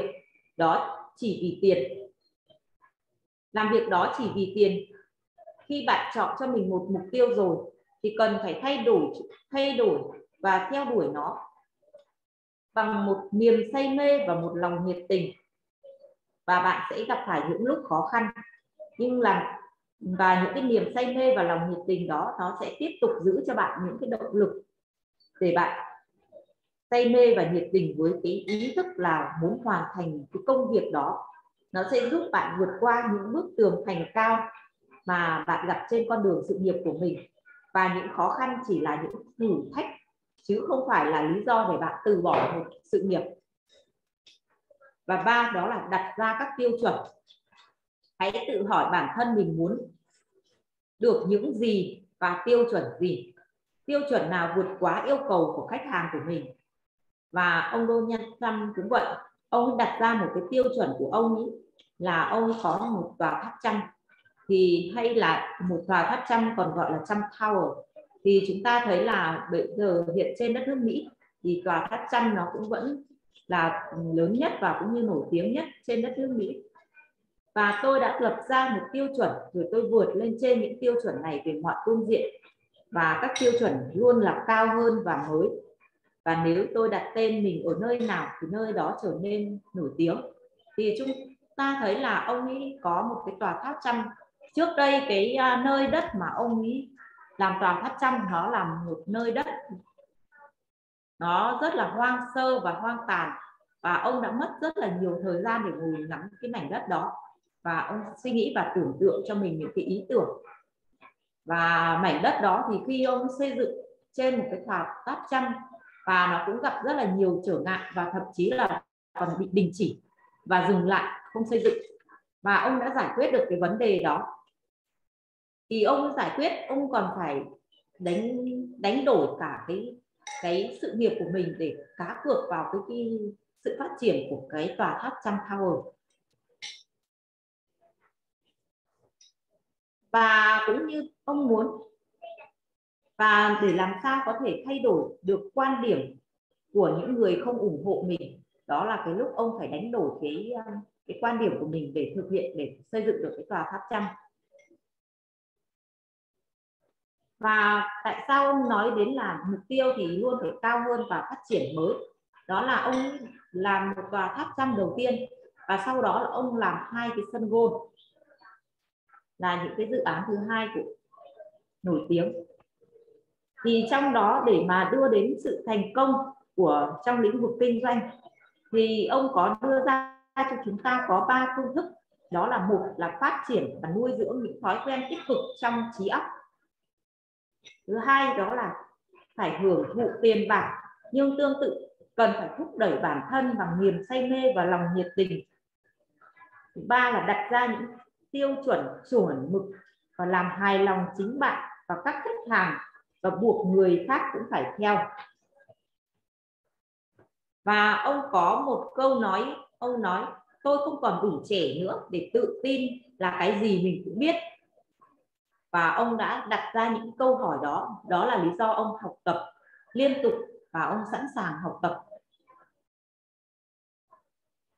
đó chỉ vì tiền. Làm việc đó chỉ vì tiền. Khi bạn chọn cho mình một mục tiêu rồi, thì cần phải thay đổi thay đổi và theo đuổi nó bằng một niềm say mê và một lòng nhiệt tình. Và bạn sẽ gặp phải những lúc khó khăn. Nhưng là và những cái niềm say mê và lòng nhiệt tình đó, nó sẽ tiếp tục giữ cho bạn những cái động lực để bạn say mê và nhiệt tình với cái ý thức là muốn hoàn thành cái công việc đó. Nó sẽ giúp bạn vượt qua những bức tường thành cao mà bạn gặp trên con đường sự nghiệp của mình. Và những khó khăn chỉ là những thử thách, chứ không phải là lý do để bạn từ bỏ một sự nghiệp. Và ba, đó là đặt ra các tiêu chuẩn hãy tự hỏi bản thân mình muốn được những gì và tiêu chuẩn gì. Tiêu chuẩn nào vượt quá yêu cầu của khách hàng của mình? Và ông Donald Trump cũng vậy. Ông đặt ra một cái tiêu chuẩn của ông ấy là ông có một tòa tháp trăm thì hay là một tòa tháp trăm còn gọi là trăm tower? Thì chúng ta thấy là bây giờ hiện trên đất nước Mỹ thì tòa tháp trăm nó cũng vẫn là lớn nhất và cũng như nổi tiếng nhất trên đất nước Mỹ và tôi đã lập ra một tiêu chuẩn, rồi tôi vượt lên trên những tiêu chuẩn này về mọi phương diện. Và các tiêu chuẩn luôn là cao hơn và mới. Và nếu tôi đặt tên mình ở nơi nào thì nơi đó trở nên nổi tiếng. Thì chúng ta thấy là ông ấy có một cái tòa tháp trăm trước đây cái à, nơi đất mà ông ấy làm tòa tháp trăm nó là một nơi đất. Nó rất là hoang sơ và hoang tàn. Và ông đã mất rất là nhiều thời gian để ngồi ngắm cái mảnh đất đó và ông suy nghĩ và tưởng tượng cho mình những cái ý tưởng. Và mảnh đất đó thì khi ông xây dựng trên một cái tòa tháp trăm và nó cũng gặp rất là nhiều trở ngại và thậm chí là còn bị đình chỉ và dừng lại không xây dựng. Và ông đã giải quyết được cái vấn đề đó. Thì ông giải quyết ông còn phải đánh đánh đổi cả cái cái sự nghiệp của mình để cá cược vào cái, cái sự phát triển của cái tòa tháp trăm tower. Và cũng như ông muốn, và để làm sao có thể thay đổi được quan điểm của những người không ủng hộ mình, đó là cái lúc ông phải đánh đổi cái um, cái quan điểm của mình để thực hiện, để xây dựng được cái tòa tháp trăm và tại sao ông nói đến là mục tiêu thì luôn phải cao hơn và phát triển mới? Đó là ông làm một tòa tháp trăm đầu tiên, và sau đó là ông làm hai cái sân gôn là những cái dự án thứ hai của nổi tiếng. Thì trong đó để mà đưa đến sự thành công của trong lĩnh vực kinh doanh, thì ông có đưa ra cho chúng ta có ba phương thức. Đó là một là phát triển và nuôi dưỡng những thói quen tích cực trong trí óc. Thứ hai đó là phải hưởng thụ tiền bạc, nhưng tương tự cần phải thúc đẩy bản thân bằng niềm say mê và lòng nhiệt tình. Thứ ba là đặt ra những tiêu chuẩn chuẩn mực và làm hài lòng chính bạn và các khách hàng và buộc người khác cũng phải theo. Và ông có một câu nói, ông nói, tôi không còn đủ trẻ nữa để tự tin là cái gì mình cũng biết. Và ông đã đặt ra những câu hỏi đó đó là lý do ông học tập liên tục và ông sẵn sàng học tập.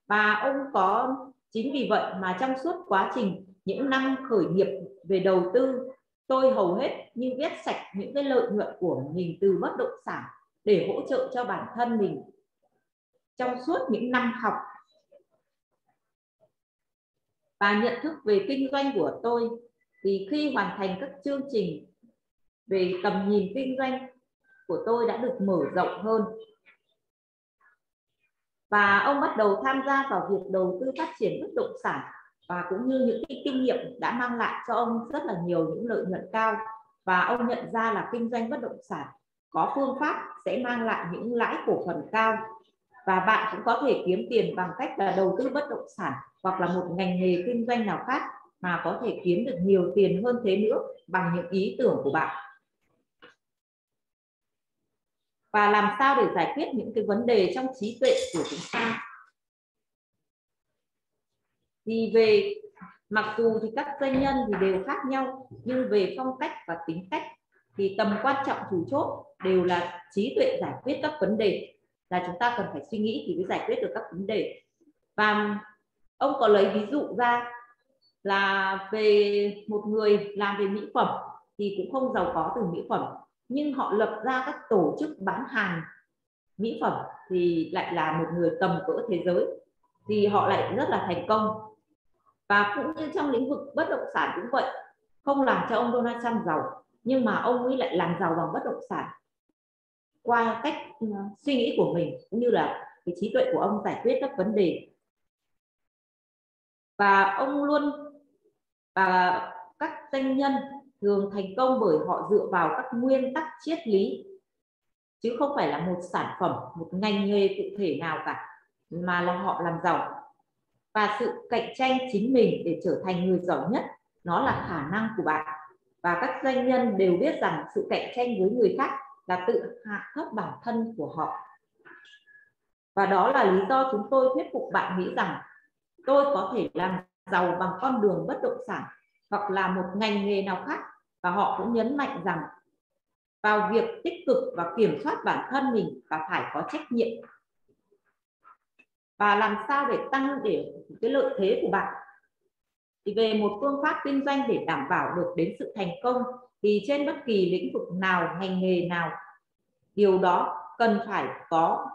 Và ông có chính vì vậy mà trong suốt quá trình, những năm khởi nghiệp về đầu tư, tôi hầu hết như viết sạch những cái lợi nhuận của mình từ bất động sản để hỗ trợ cho bản thân mình. Trong suốt những năm học, và nhận thức về kinh doanh của tôi, thì khi hoàn thành các chương trình về tầm nhìn kinh doanh của tôi đã được mở rộng hơn và ông bắt đầu tham gia vào việc đầu tư phát triển bất động sản và cũng như những cái kinh nghiệm đã mang lại cho ông rất là nhiều những lợi nhuận cao. Và ông nhận ra là kinh doanh bất động sản có phương pháp sẽ mang lại những lãi cổ phần cao. Và bạn cũng có thể kiếm tiền bằng cách là đầu tư bất động sản hoặc là một ngành nghề kinh doanh nào khác mà có thể kiếm được nhiều tiền hơn thế nữa bằng những ý tưởng của bạn và làm sao để giải quyết những cái vấn đề trong trí tuệ của chúng ta? Thì về, mặc dù thì các doanh nhân thì đều khác nhau, nhưng về phong cách và tính cách thì tầm quan trọng chủ chốt đều là trí tuệ giải quyết các vấn đề, là chúng ta cần phải suy nghĩ thì mới giải quyết được các vấn đề. Và ông có lấy ví dụ ra là về một người làm về mỹ phẩm thì cũng không giàu có từ mỹ phẩm nhưng họ lập ra các tổ chức bán hàng mỹ phẩm thì lại là một người tầm cỡ thế giới. Thì họ lại rất là thành công. Và cũng như trong lĩnh vực bất động sản cũng vậy, không làm cho ông Donald Trump giàu, nhưng mà ông ấy lại làm giàu bằng bất động sản. Qua cách ừ, suy nghĩ của mình cũng như là cái trí tuệ của ông giải quyết các vấn đề. Và ông luôn, và các doanh nhân thường thành công bởi họ dựa vào các nguyên tắc triết lý, chứ không phải là một sản phẩm, một ngành nghề cụ thể nào cả, mà là họ làm giàu. Và sự cạnh tranh chính mình để trở thành người giỏi nhất, nó là khả năng của bạn. Và các doanh nhân đều biết rằng sự cạnh tranh với người khác là tự hạ thấp bản thân của họ. Và đó là lý do chúng tôi thuyết phục bạn nghĩ rằng, tôi có thể làm giàu bằng con đường bất động sản hoặc là một ngành nghề nào khác và họ cũng nhấn mạnh rằng vào việc tích cực và kiểm soát bản thân mình và phải có trách nhiệm. Và làm sao để tăng để cái lợi thế của bạn? Thì về một phương pháp kinh doanh để đảm bảo được đến sự thành công, thì trên bất kỳ lĩnh vực nào, ngành nghề nào, điều đó cần phải có.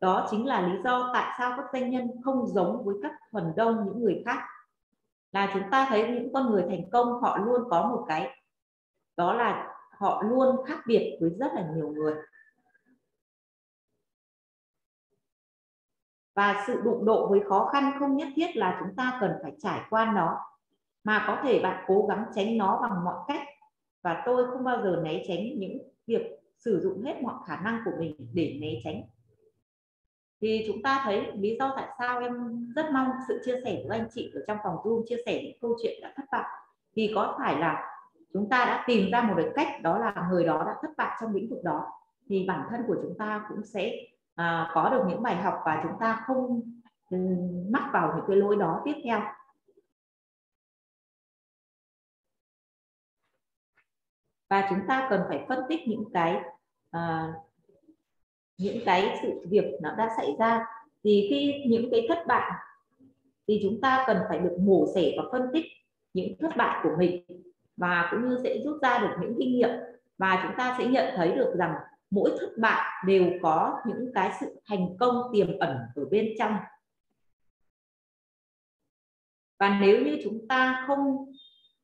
Đó chính là lý do tại sao các doanh nhân không giống với các phần đông những người khác là chúng ta thấy những con người thành công, họ luôn có một cái, đó là họ luôn khác biệt với rất là nhiều người. Và sự đụng độ với khó khăn không nhất thiết là chúng ta cần phải trải qua nó, mà có thể bạn cố gắng tránh nó bằng mọi cách. Và tôi không bao giờ né tránh những việc sử dụng hết mọi khả năng của mình để né tránh thì chúng ta thấy lý do tại sao em rất mong sự chia sẻ của anh chị ở trong phòng Zoom chia sẻ những câu chuyện đã thất bại. Thì có phải là chúng ta đã tìm ra một cái cách đó là người đó đã thất bại trong lĩnh vực đó thì bản thân của chúng ta cũng sẽ à, có được những bài học và chúng ta không um, mắc vào những cái lỗi đó tiếp theo. Và chúng ta cần phải phân tích những cái à, những cái sự việc nó đã xảy ra, thì khi những cái thất bại thì chúng ta cần phải được mổ xẻ và phân tích những thất bại của mình và cũng như sẽ rút ra được những kinh nghiệm. Và chúng ta sẽ nhận thấy được rằng mỗi thất bại đều có những cái sự thành công tiềm ẩn ở bên trong. Và nếu như chúng ta không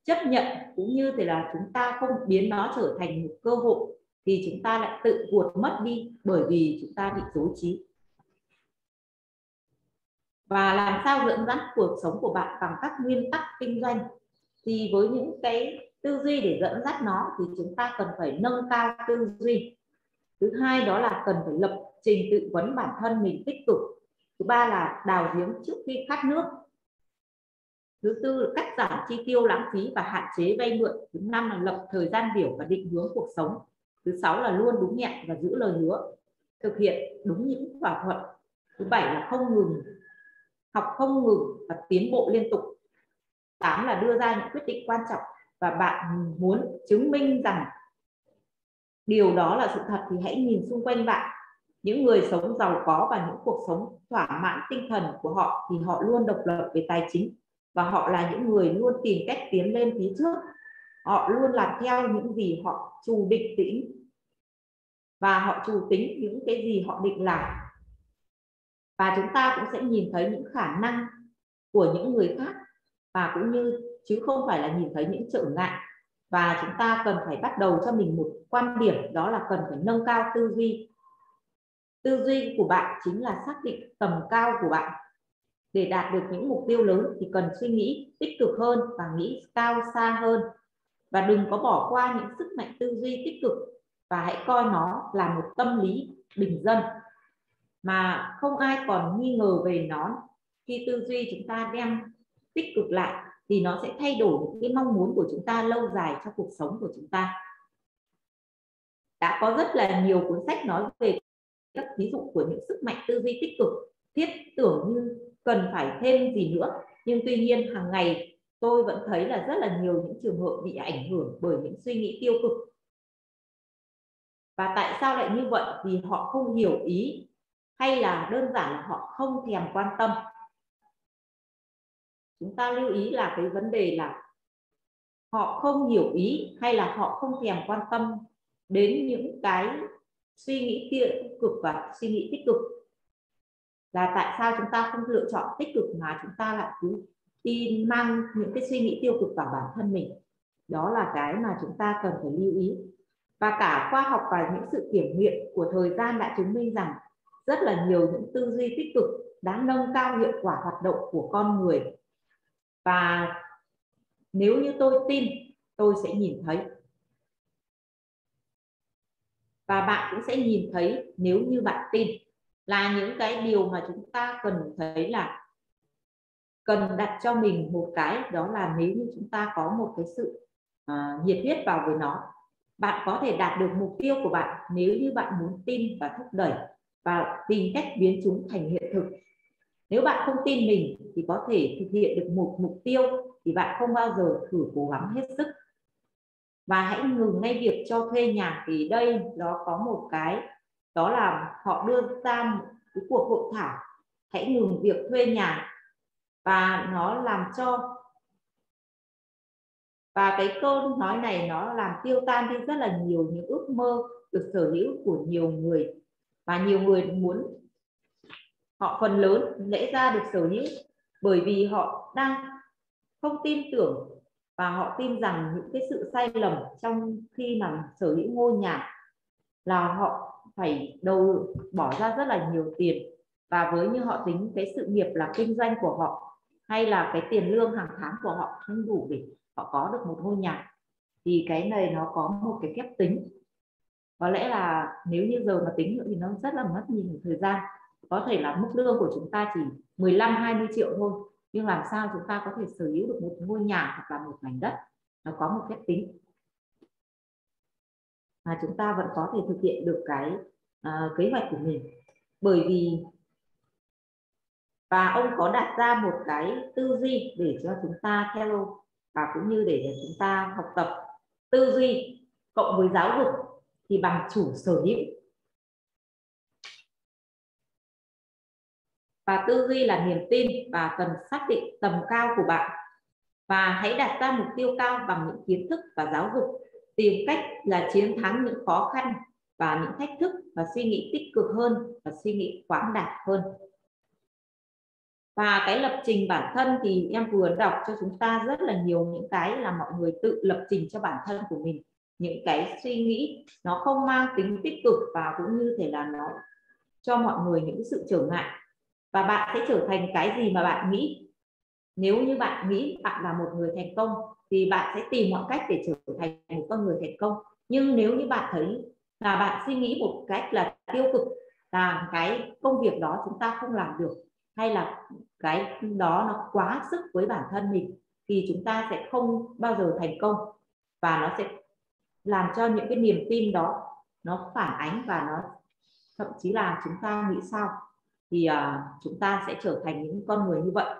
chấp nhận cũng như thì là chúng ta không biến nó trở thành một cơ hội thì chúng ta lại tự vụt mất đi bởi vì chúng ta bị dối trí. Và làm sao dẫn dắt cuộc sống của bạn bằng các nguyên tắc kinh doanh? Thì với những cái tư duy để dẫn dắt nó thì chúng ta cần phải nâng cao tư duy. Thứ hai đó là cần phải lập trình tự vấn bản thân mình tích cực. Thứ ba là đào giếng trước khi khát nước. Thứ tư là cắt giảm chi tiêu lãng phí và hạn chế vay mượn. Thứ năm là lập thời gian biểu và định hướng cuộc sống thứ sáu là luôn đúng hẹn và giữ lời hứa, thực hiện đúng những thỏa thuận. Thứ bảy là không ngừng, học không ngừng và tiến bộ liên tục. Tám là đưa ra những quyết định quan trọng và bạn muốn chứng minh rằng điều đó là sự thật thì hãy nhìn xung quanh bạn. Những người sống giàu có và những cuộc sống thỏa mãn tinh thần của họ thì họ luôn độc lập về tài chính và họ là những người luôn tìm cách tiến lên phía trước. Họ luôn làm theo những gì họ chủ định tĩnh và họ chủ tính những cái gì họ định làm. Và chúng ta cũng sẽ nhìn thấy những khả năng của những người khác. Và cũng như, chứ không phải là nhìn thấy những trở ngại. Và chúng ta cần phải bắt đầu cho mình một quan điểm, đó là cần phải nâng cao tư duy. Tư duy của bạn chính là xác định tầm cao của bạn. Để đạt được những mục tiêu lớn thì cần suy nghĩ tích cực hơn và nghĩ cao xa hơn. Và đừng có bỏ qua những sức mạnh tư duy tích cực và hãy coi nó là một tâm lý bình dân. Mà không ai còn nghi ngờ về nó. Khi tư duy chúng ta đem tích cực lại, thì nó sẽ thay đổi những cái mong muốn của chúng ta lâu dài cho cuộc sống của chúng ta. Đã có rất là nhiều cuốn sách nói về các ví dụ của những sức mạnh tư duy tích cực, thiết tưởng như cần phải thêm gì nữa. Nhưng tuy nhiên, hàng ngày tôi vẫn thấy là rất là nhiều những trường hợp bị ảnh hưởng bởi những suy nghĩ tiêu cực và tại sao lại như vậy? Vì họ không hiểu ý, hay là đơn giản là họ không thèm quan tâm? Chúng ta lưu ý là cái vấn đề là họ không hiểu ý, hay là họ không thèm quan tâm đến những cái suy nghĩ tiêu cực và suy nghĩ tích cực. Là tại sao chúng ta không lựa chọn tích cực mà chúng ta lại cứ đi mang những cái suy nghĩ tiêu cực vào bản thân mình? Đó là cái mà chúng ta cần phải lưu ý và cả khoa học và những sự kiểm nghiệm của thời gian đã chứng minh rằng rất là nhiều những tư duy tích cực đã nâng cao hiệu quả hoạt động của con người. Và nếu như tôi tin tôi sẽ nhìn thấy. Và bạn cũng sẽ nhìn thấy nếu như bạn tin là những cái điều mà chúng ta cần thấy là cần đặt cho mình một cái đó là nếu như chúng ta có một cái sự uh, nhiệt huyết vào với nó bạn có thể đạt được mục tiêu của bạn nếu như bạn muốn tin và thúc đẩy và tìm cách biến chúng thành hiện thực. Nếu bạn không tin mình thì có thể thực hiện được một mục tiêu thì bạn không bao giờ thử cố gắng hết sức. Và hãy ngừng ngay việc cho thuê nhà thì đây nó có một cái, đó là họ đưa ra một cái cuộc hội thảo. Hãy ngừng việc thuê nhà và nó làm cho và cái câu nói này nó làm tiêu tan đi rất là nhiều những ước mơ được sở hữu của nhiều người. Và nhiều người muốn họ phần lớn lẽ ra được sở hữu bởi vì họ đang không tin tưởng và họ tin rằng những cái sự sai lầm trong khi mà sở hữu ngôi nhà là họ phải đầu bỏ ra rất là nhiều tiền. Và với như họ tính, cái sự nghiệp là kinh doanh của họ hay là cái tiền lương hàng tháng của họ không đủ để họ có được một ngôi nhà thì cái này nó có một cái phép tính. Có lẽ là nếu như giờ mà tính nữa thì nó rất là mất nhiều thời gian. Có thể là mức lương của chúng ta chỉ 15 20 triệu thôi nhưng làm sao chúng ta có thể sở hữu được một ngôi nhà hoặc là một mảnh đất? Nó có một phép tính. Mà chúng ta vẫn có thể thực hiện được cái uh, kế hoạch của mình. Bởi vì và ông có đặt ra một cái tư duy để cho chúng ta theo và cũng như để, để chúng ta học tập tư duy cộng với giáo dục thì bằng chủ sở hữu. Và tư duy là niềm tin và cần xác định tầm cao của bạn. Và hãy đặt ra mục tiêu cao bằng những kiến thức và giáo dục. Tìm cách là chiến thắng những khó khăn và những thách thức và suy nghĩ tích cực hơn và suy nghĩ khoáng đạt hơn và cái lập trình bản thân thì em vừa đọc cho chúng ta rất là nhiều những cái là mọi người tự lập trình cho bản thân của mình. Những cái suy nghĩ nó không mang tính tích cực và cũng như thể là nó cho mọi người những sự trở ngại. Và bạn sẽ trở thành cái gì mà bạn nghĩ? Nếu như bạn nghĩ bạn là một người thành công, thì bạn sẽ tìm mọi cách để trở thành một con người thành công. Nhưng nếu như bạn thấy là bạn suy nghĩ một cách là tiêu cực là cái công việc đó chúng ta không làm được hay là cái đó nó quá sức với bản thân mình thì chúng ta sẽ không bao giờ thành công và nó sẽ làm cho những cái niềm tin đó nó phản ánh và nó thậm chí là chúng ta nghĩ sao thì uh, chúng ta sẽ trở thành những con người như vậy.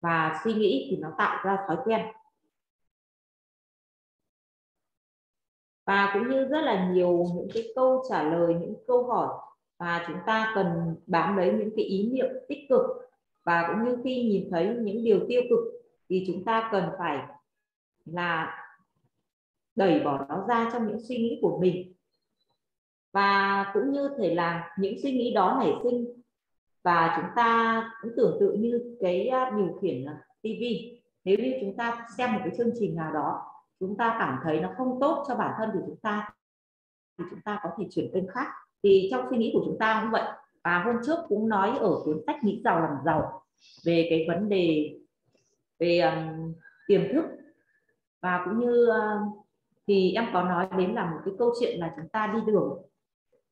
Và suy nghĩ thì nó tạo ra thói quen. Và cũng như rất là nhiều những cái câu trả lời những câu hỏi và chúng ta cần bám lấy những cái ý niệm tích cực. Và cũng như khi nhìn thấy những điều tiêu cực, thì chúng ta cần phải là đẩy bỏ nó ra trong những suy nghĩ của mình. Và cũng như thể là những suy nghĩ đó nảy sinh, và chúng ta cũng tưởng tượng như cái à, điều khiển à, tivi nếu như chúng ta xem một cái chương trình nào đó, chúng ta cảm thấy nó không tốt cho bản thân của chúng ta, thì chúng ta có thể chuyển kênh khác thì trong suy nghĩ của chúng ta cũng vậy. Và hôm trước cũng nói ở cuốn sách nghĩ giàu làm giàu về cái vấn đề về um, tiềm thức. Và cũng như uh, thì em có nói đến là một cái câu chuyện là chúng ta đi đường.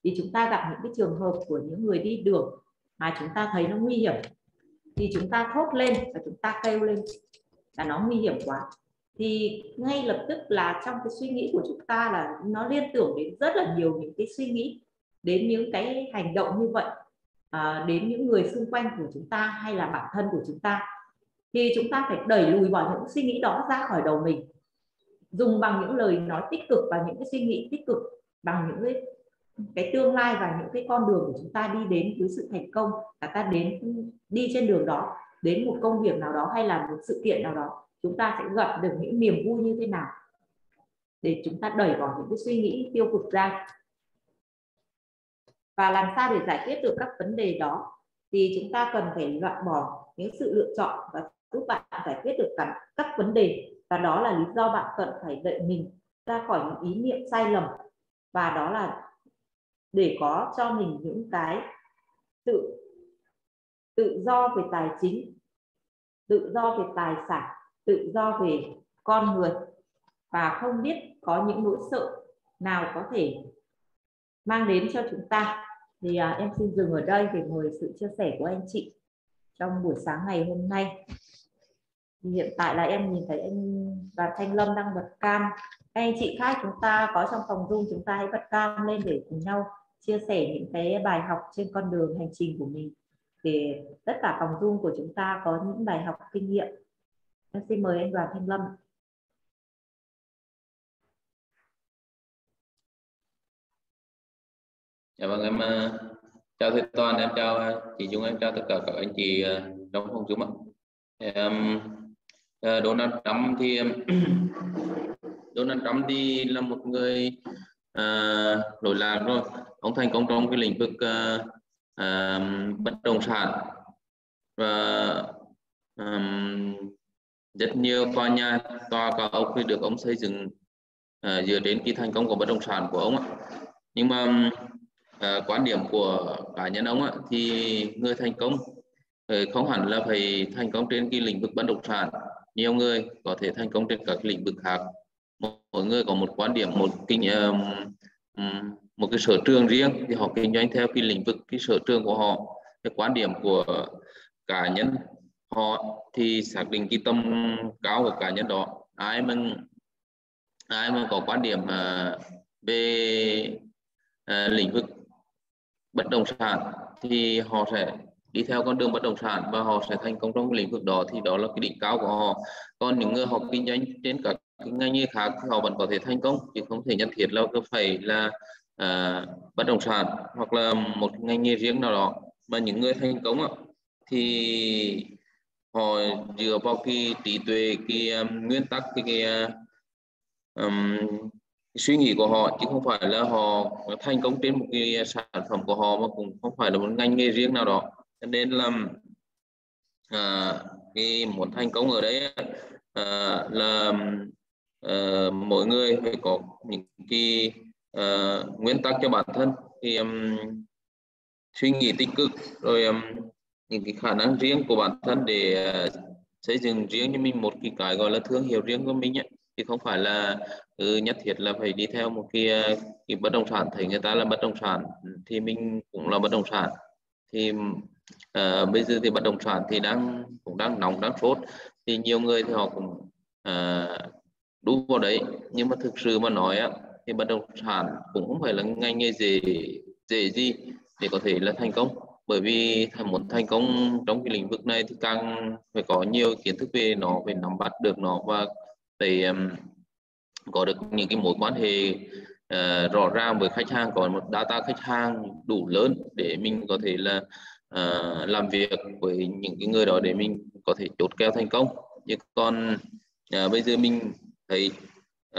Thì chúng ta gặp những cái trường hợp của những người đi đường mà chúng ta thấy nó nguy hiểm. Thì chúng ta thốt lên và chúng ta kêu lên là nó nguy hiểm quá. Thì ngay lập tức là trong cái suy nghĩ của chúng ta là nó liên tưởng đến rất là nhiều những cái suy nghĩ đến những cái hành động như vậy à, đến những người xung quanh của chúng ta hay là bản thân của chúng ta thì chúng ta phải đẩy lùi bỏ những suy nghĩ đó ra khỏi đầu mình. Dùng bằng những lời nói tích cực và những cái suy nghĩ tích cực bằng những cái cái tương lai và những cái con đường của chúng ta đi đến với sự thành công là ta đến đi trên đường đó đến một công việc nào đó hay là một sự kiện nào đó chúng ta sẽ gặp được những niềm vui như thế nào. Để chúng ta đẩy bỏ những cái suy nghĩ tiêu cực ra và làm sao để giải quyết được các vấn đề đó? Thì chúng ta cần phải loại bỏ những sự lựa chọn và giúp bạn giải quyết được cả các vấn đề. Và đó là lý do bạn cần phải đợi mình ra khỏi những ý niệm sai lầm. Và đó là để có cho mình những cái tự tự do về tài chính, tự do về tài sản, tự do về con người. Và không biết có những nỗi sợ nào có thể mang đến cho chúng ta. Thì à, em xin dừng ở đây để mời sự chia sẻ của anh chị trong buổi sáng ngày hôm nay. Thì hiện tại là em nhìn thấy anh và Thanh Lâm đang bật cam. Các anh chị khác chúng ta có trong phòng Zoom chúng ta hãy bật cam lên để cùng nhau chia sẻ những cái bài học trên con đường hành trình của mình. Để tất cả phòng Zoom của chúng ta có những bài học kinh nghiệm. Em xin mời anh Đoàn Thanh Lâm. Dạ vâng em uh, chào thầy Toàn em chào uh, chị Dung em chào tất cả các anh chị uh, trong phòng Zoom ạ. Um, uh, Donald Trump thì um, Donald Trump thì là một người uh, nổi lạc rồi. Ông thành công trong cái lĩnh vực uh, uh, bất động sản. Và um, rất nhiều tòa nhà tòa cao ốc thì được ông xây dựng uh, dựa trên cái thành công của bất động sản của ông ạ. Nhưng mà à, quan điểm của cá nhân ông ạ thì người thành công ờ, không hẳn là phải thành công trên cái lĩnh vực bất động sản. Nhiều người có thể thành công trên các lĩnh vực khác. Mỗi người có một quan điểm một kinh um, một cái sở trường riêng thì họ kinh doanh theo cái lĩnh vực cái sở trường của họ. Cái quan điểm của cá nhân họ thì xác định cái tâm cao của cá nhân đó. Ai mà ai mà có quan điểm uh, về uh, lĩnh vực bất động sản thì họ sẽ đi theo con đường bất động sản và họ sẽ thành công trong lĩnh vực đó thì đó là cái đỉnh cao của họ. Còn những người học kinh doanh trên các cái ngành nghề khác thì họ vẫn có thể thành công chứ không thể nhất thiết là cứ phải là uh, bất động sản hoặc là một ngành nghề riêng nào đó. Mà những người thành công thì họ dựa vào cái trí tuệ cái um, nguyên tắc cái, cái um, suy nghĩ của họ chứ không phải là họ thành công trên một cái sản phẩm của họ mà cũng không phải là một ngành nghề riêng nào đó cho nên là à, cái muốn thành công ở đấy à, là à, mỗi người phải có những cái à, nguyên tắc cho bản thân thì um, suy nghĩ tích cực rồi um, những cái khả năng riêng của bản thân để uh, xây dựng riêng cho mình một cái cái gọi là thương hiệu riêng của mình ấy thì không phải là ừ, nhất thiết là phải đi theo một cái, cái bất động sản thấy người ta là bất động sản thì mình cũng là bất động sản. Thì uh, bây giờ thì bất động sản thì đang cũng đang nóng đang sốt. Thì nhiều người thì họ cũng uh, đu vào đấy. Nhưng mà thực sự mà nói á, thì bất động sản cũng không phải là ngành nghề dễ dễ gì để có thể là thành công. Bởi vì muốn thành công trong cái lĩnh vực này thì càng phải có nhiều kiến thức về nó phải nắm bắt được nó và để um, có được những cái mối quan hệ uh, rõ ràng với khách hàng có một data khách hàng đủ lớn để mình có thể là uh, làm việc với những cái người đó để mình có thể chốt kèo thành công. Chứ còn uh, bây giờ mình thấy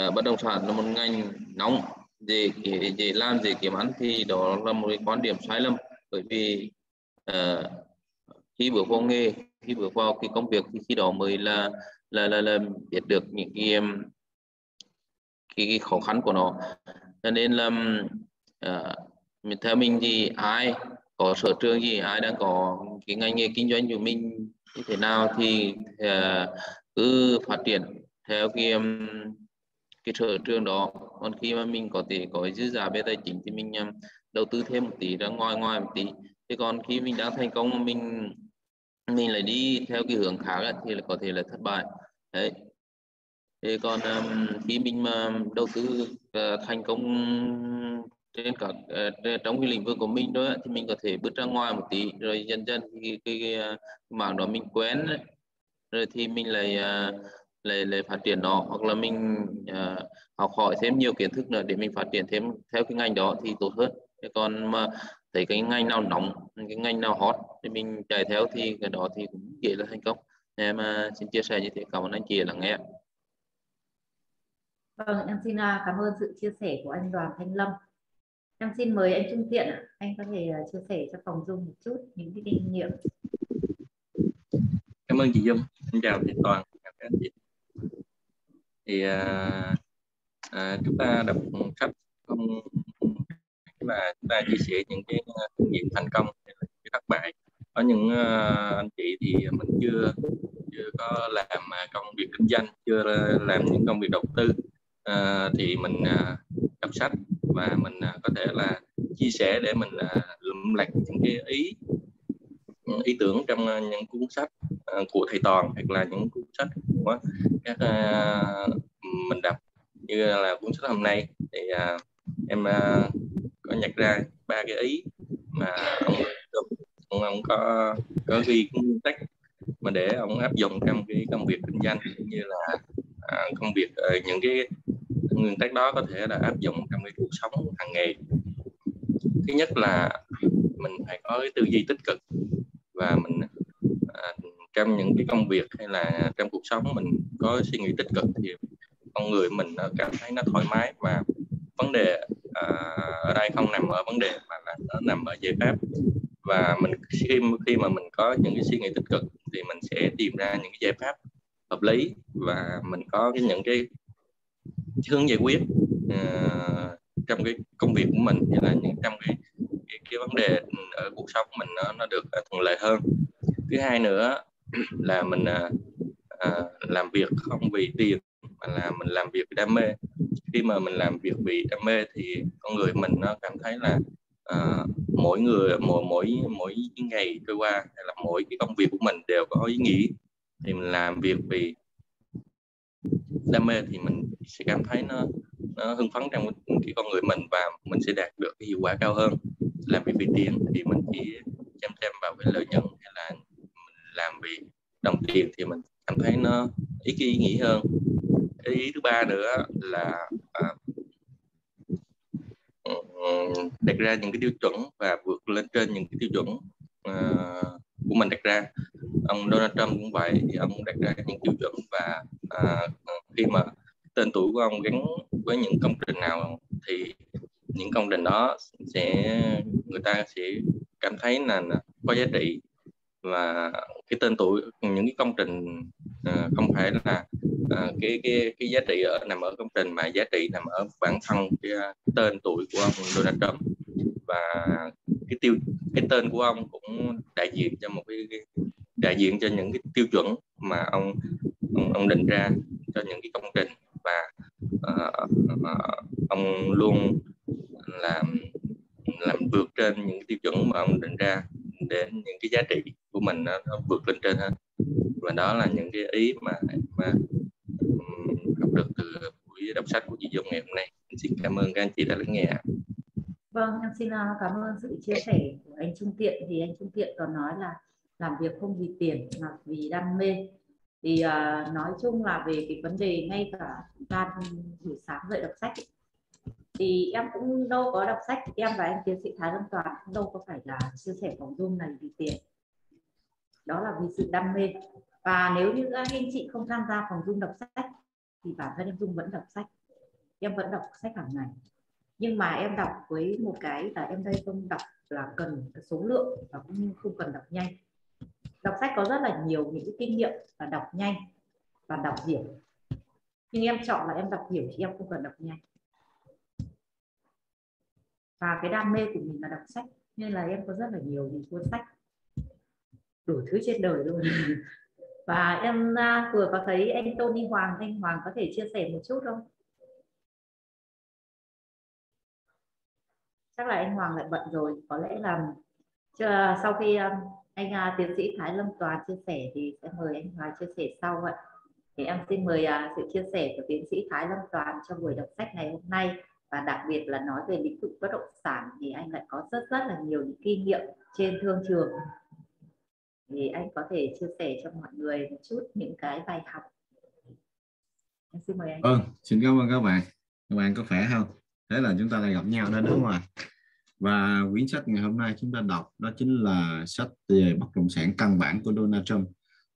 uh, bất động sản là một ngành nóng dễ dễ làm dễ kiếm ăn thì đó là một cái quan điểm sai lầm. Bởi vì uh, khi bước vào nghề khi bước vào cái công việc thì khi đó mới là là là, là biết được những cái um, cái, cái khó khăn của nó. Cho nên là uh, theo mình thì ai có sở trường gì ai đang có cái ngành nghề kinh doanh của mình như thế nào thì uh, cứ phát triển theo cái um, cái sở trường đó. Còn khi mà mình có thể có dư giả về tài chính thì mình um, đầu tư thêm một tí ra ngoài ngoài một tí. Thế còn khi mình đang thành công mình mình lại đi theo cái hướng khác ấy, thì là có thể là thất bại đấy. Thế còn um, khi mình mà đầu tư uh, thành công trên các uh, trong cái lĩnh vực của mình đó thì mình có thể bước ra ngoài một tí rồi dần dần cái, cái, ờ, cái, cái mảng đó mình quen rồi thì mình lại uh, lại lại phát triển nó hoặc là mình uh, học hỏi thêm nhiều kiến thức nữa để mình phát triển thêm theo cái ngành đó thì tốt hơn. Thế còn mà thấy cái ngành nào nóng cái ngành nào hot thì mình chạy theo thì cái đó thì cũng dễ là thành công em uh, xin chia sẻ như thế cảm ơn anh chị lắng nghe vâng em xin uh, cảm ơn sự chia sẻ của anh Đoàn Thanh Lâm. Em xin mời anh Trung Tiện anh có thể uh, chia sẻ cho phòng dung một chút những cái kinh nghiệm. Cảm ơn chị Dung xin chào chị Toàn chào các anh chị. Thì à, à, chúng ta đọc sách không là chúng ta chia sẻ những cái à, kinh nghiệm thành công cái thất bại có những uh, anh chị thì mình chưa chưa có làm ờ, công việc kinh doanh chưa làm những công việc đầu tư. Uh, thì mình uh, đọc sách và mình uh, có thể là chia sẻ để mình uh, lượm lặt những cái ý ý tưởng trong những cuốn sách uh, của thầy Toàn hoặc là những cuốn sách của các uh, mình đọc như là cuốn sách hôm nay. Thì uh, em uh, có nhặt ra ba cái ý mà ông ông, ông có có ghi nguyên tắc mà để ông áp dụng trong cái công việc kinh doanh cũng như là à, công việc à, những cái nguyên tắc đó có thể là áp dụng trong cái cuộc sống hàng ngày. Thứ nhất là mình phải có cái tư duy tích cực và mình à, trong những cái công việc hay là trong cuộc sống mình có suy nghĩ tích cực thì con người mình nó cảm thấy nó thoải mái và vấn đề à, ở đây không nằm ở vấn đề mà là nó nằm ở giải pháp và mình khi khi mà mình có những cái suy nghĩ tích cực thì mình sẽ tìm ra những cái giải pháp hợp lý và mình có cái những cái hướng giải quyết uh, trong cái công việc của mình như là những trong cái cái, cái vấn đề ở cuộc sống của mình nó, nó được ờ, thuận lợi hơn. Thứ hai nữa là mình uh, uh, làm việc không vì tiền mà là mình làm việc vì đam mê. Khi mà mình làm việc vì đam mê thì con người mình nó cảm thấy là uh, mỗi người mỗi mỗi mỗi ngày trôi qua hay là mỗi cái công việc của mình đều có ý nghĩa. Thì mình làm việc vì đam mê thì mình sẽ cảm thấy nó nó hưng phấn trong cái con người mình và mình sẽ đạt được cái hiệu quả cao hơn. Làm việc vì tiền thì mình chỉ chăm chăm vào cái lợi nhuận hay là mình làm vì đồng tiền thì mình cảm thấy nó ít ý nghĩa hơn. Cái ý thứ ba nữa là đặt ra những cái tiêu chuẩn và vượt lên trên những cái tiêu chuẩn uh, của mình đặt ra. Ông Donald Trump cũng vậy thì ông đặt ra những tiêu chuẩn và uh, khi mà tên tuổi của ông gắn với những công trình nào thì những công trình đó sẽ người ta sẽ cảm thấy là có giá trị. Và cái tên tuổi những cái công trình uh, không phải là à, cái cái cái giá trị ở nằm ở công trình mà giá trị nằm ở bản thân cái, à, cái tên tuổi của ông Donald Trump. Và cái tiêu cái tên của ông cũng đại diện cho một cái, cái đại diện cho những cái tiêu chuẩn mà ông ông, ông định ra cho những cái công trình. Và uh, uh, ông luôn làm làm vượt trên những cái tiêu chuẩn mà ông định ra để những cái giá trị của mình nó, nó vượt lên trên hết. Và đó là những cái ý mà mà học được từ buổi đọc sách của chị Dung ngày hôm nay. Em xin cảm ơn các anh chị đã lắng nghe vâng em xin à, cảm ơn sự chia sẻ của anh Trung Tiện. Thì anh Trung Tiện còn nói là làm việc không vì tiền mà vì đam mê. Thì uh, nói chung là về cái vấn đề ngay cả ta buổi sáng dậy đọc sách ấy, thì em cũng đâu có đọc sách. Em và anh tiến sĩ Thái Lâm Toàn cũng đâu có phải là chia sẻ phòng dung này vì tiền. Đó là vì sự đam mê. Và nếu như các anh chị không tham gia phòng dung đọc sách thì bản thân em Dung vẫn đọc sách. Em vẫn đọc sách hàng ngày. Nhưng mà em đọc với một cái là em đây không đọc là cần số lượng và cũng không cần đọc nhanh. Đọc sách có rất là nhiều những cái kinh nghiệm và đọc nhanh và đọc hiểu. Nhưng em chọn là em đọc hiểu thì em không cần đọc nhanh. Và cái đam mê của mình là đọc sách, nên là em có rất là nhiều những cuốn sách. Đủ thứ trên đời luôn. và em à, vừa có thấy anh Tony Hoàng, anh Hoàng có thể chia sẻ một chút không? Chắc là anh Hoàng lại bận rồi, có lẽ là sau khi à, anh à, tiến sĩ Thái Lâm Toàn chia sẻ thì sẽ mời anh Hoàng chia sẻ sau ạ. Thì em xin mời sự chia sẻ của tiến sĩ Thái Lâm Toàn trong buổi đọc sách ngày hôm nay. Và đặc biệt là nói về lĩnh vực bất động sản thì anh lại có rất rất là nhiều những kinh nghiệm trên thương trường thì anh có thể chia sẻ cho mọi người một chút những cái bài học. Em xin mời anh. Vâng xin cảm ơn các bạn. Các bạn có khỏe không? Thế là chúng ta lại gặp nhau đó đúng không ạ? Và quyển sách ngày hôm nay chúng ta đọc đó chính là sách về bất động sản căn bản của Donald Trump.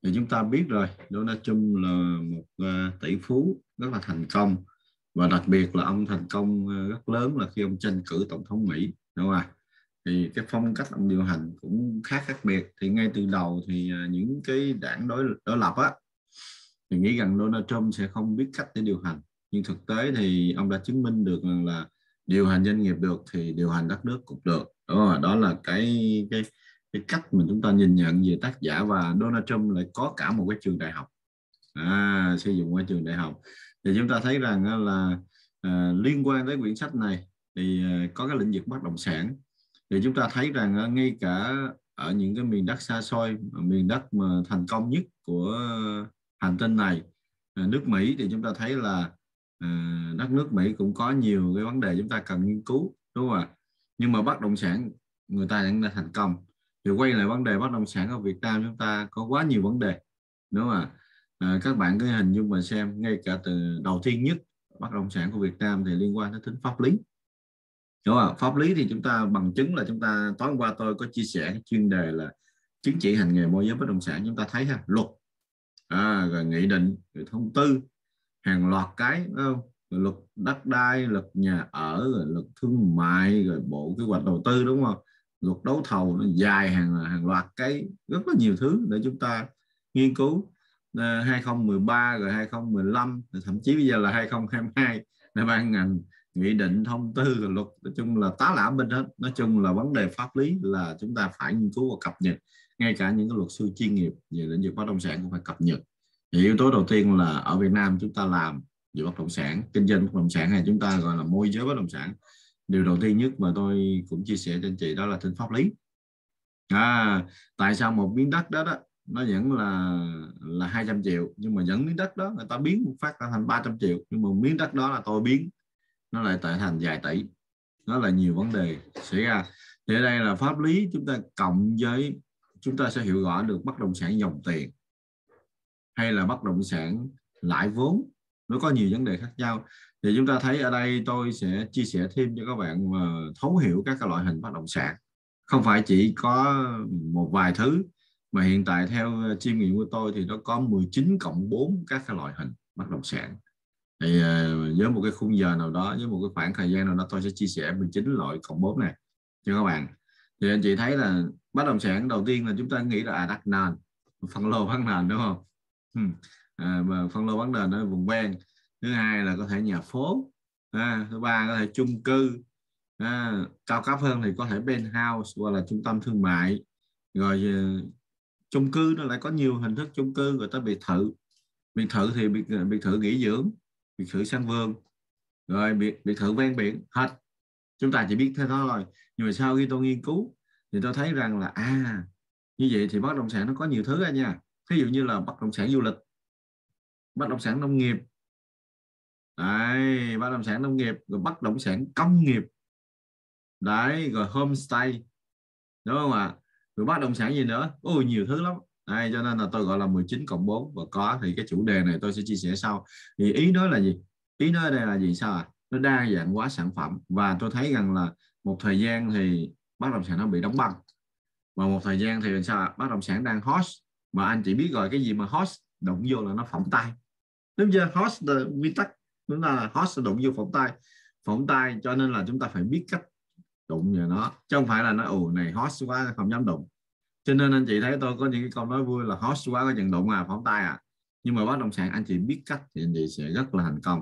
Thì chúng ta biết rồi, Donald Trump là một à, tỷ phú rất là thành công và đặc biệt là ông thành công à, rất lớn là khi ông tranh cử tổng thống Mỹ, đúng không ạ? Thì cái phong cách ông điều hành cũng khá khác biệt. Thì ngay từ đầu thì à, những cái đảng đối đối lập á thì nghĩ rằng Donald Trump sẽ không biết cách để điều hành. Nhưng thực tế thì ông đã chứng minh được rằng là điều hành doanh nghiệp được thì điều hành đất nước cũng được. Đó đó là cái cái cái cách mà chúng ta nhìn nhận về tác giả và Donald Trump lại có cả một cái trường đại học. À, sử dụng qua trường đại học. Thì chúng ta thấy rằng là à, liên quan tới quyển sách này thì à, có cái lĩnh vực bất động sản thì chúng ta thấy rằng ờ, ngay cả ở những cái miền đất xa xôi ờ, miền đất mà thành công nhất của hành tinh này ờ, nước Mỹ thì chúng ta thấy là đất nước Mỹ cũng có nhiều cái vấn đề chúng ta cần nghiên cứu đúng không ạ? Nhưng mà bất động sản người ta đang thành công. Thì quay lại vấn đề bất động sản ở Việt Nam chúng ta có quá nhiều vấn đề đúng không ạ? À, các bạn cứ hình dung mà xem ngay cả từ đầu tiên nhất bất động sản của Việt Nam thì liên quan đến tính pháp lý đúng không? pháp lý thì chúng ta bằng chứng là chúng ta tối qua tôi có chia sẻ cái chuyên đề là chứng chỉ hành nghề môi giới bất động sản chúng ta thấy ha luật à, rồi nghị định rồi thông tư hàng loạt cái đúng không? Rồi luật đất đai luật nhà ở rồi luật thương mại rồi bộ kế hoạch đầu tư đúng không luật đấu thầu nó dài hàng hàng loạt cái rất là nhiều thứ để chúng ta nghiên cứu ờ, 2013 rồi 2015 rồi thậm chí bây giờ là 2022 là ban ngành nghị định thông tư luật nói chung là tá lả bên hết. Nói chung là vấn đề pháp lý là chúng ta phải nghiên cứu và cập nhật ngay cả những cái luật sư chuyên nghiệp về lĩnh vực bất động sản cũng phải cập nhật. Thì yếu tố đầu tiên là ở Việt Nam chúng ta làm về bất động sản kinh doanh bất động sản hay chúng ta gọi là môi giới bất động sản. Điều đầu tiên nhất mà tôi cũng chia sẻ cho anh chị đó là tính pháp lý. À, tại sao một miếng đất đó, đó nó vẫn là là 200 triệu nhưng mà vẫn miếng đất đó người ta biến một phát ra thành 300 triệu nhưng mà miếng đất đó là tôi biến nó lại tạo thành vài tỷ. Nó là nhiều vấn đề xảy ra. Thì ở đây là pháp lý chúng ta cộng với, chúng ta sẽ hiểu rõ được bất động sản dòng tiền hay là bất động sản lãi vốn. Nó có nhiều vấn đề khác nhau. Thì chúng ta thấy ở đây tôi sẽ chia sẻ thêm cho các bạn mà thấu hiểu các loại hình bất động sản. Không phải chỉ có một vài thứ, mà hiện tại theo chiêm nghiệm của tôi thì nó có 19 cộng 4 các loại hình bất động sản thì ờ, với một cái khung giờ nào đó với một cái khoảng thời gian nào đó tôi sẽ chia sẻ 19 loại cộng 4 này cho các bạn. Thì anh chị thấy là bất động sản đầu tiên là chúng ta nghĩ là à, đắt nền phân lô bán nền đúng không? À, mà phân lô bán nền ở vùng ven. Thứ hai là có thể nhà phố à, thứ ba có thể chung cư à, cao cấp hơn thì có thể penthouse hoặc là trung tâm thương mại. Rồi ờ, chung cư nó lại có nhiều hình thức chung cư người ta biệt thự. Biệt thự thì biệt, ờ, biệt thự nghỉ dưỡng biệt thự sang vườn rồi, biệt biệt thự ven biển. Hết. Chúng ta chỉ biết thế đó thôi. Nhưng mà sau khi tôi nghiên cứu, thì tôi thấy rằng là à như vậy thì bất động sản nó có nhiều thứ ra nha. Ví dụ như là bất động sản du lịch, bất động sản nông nghiệp. Đấy, bất động sản nông nghiệp, rồi bất động sản công nghiệp. Đấy, rồi homestay. Đúng không ạ? Rồi bất động sản gì nữa? Ôi, nhiều thứ lắm đây cho nên là tôi gọi là 19 cộng 4 và có thì cái chủ đề này tôi sẽ chia sẻ sau. Thì ý nói là gì? Ý nói đây là gì? Sao à nó đa dạng hóa sản phẩm và tôi thấy rằng là một thời gian thì bất động sản nó bị đóng băng. Và một thời gian thì sao à? bất động sản đang hot mà anh chỉ biết rồi, cái gì mà hot động vô là nó phỏng tay. Đúng chưa? Hot là quy tắc chúng ta là hot đụng vô phỏng tay. Phỏng tay cho nên là chúng ta phải biết cách đụng vào nó. Chứ không phải là nó ồ, này hot quá, không dám đụng cho nên anh chị thấy tôi có những cái câu nói vui là hot quá, có chừng đụng à phóng tay à. Nhưng mà bất động sản, anh chị biết cách thì anh chị sẽ rất là thành công.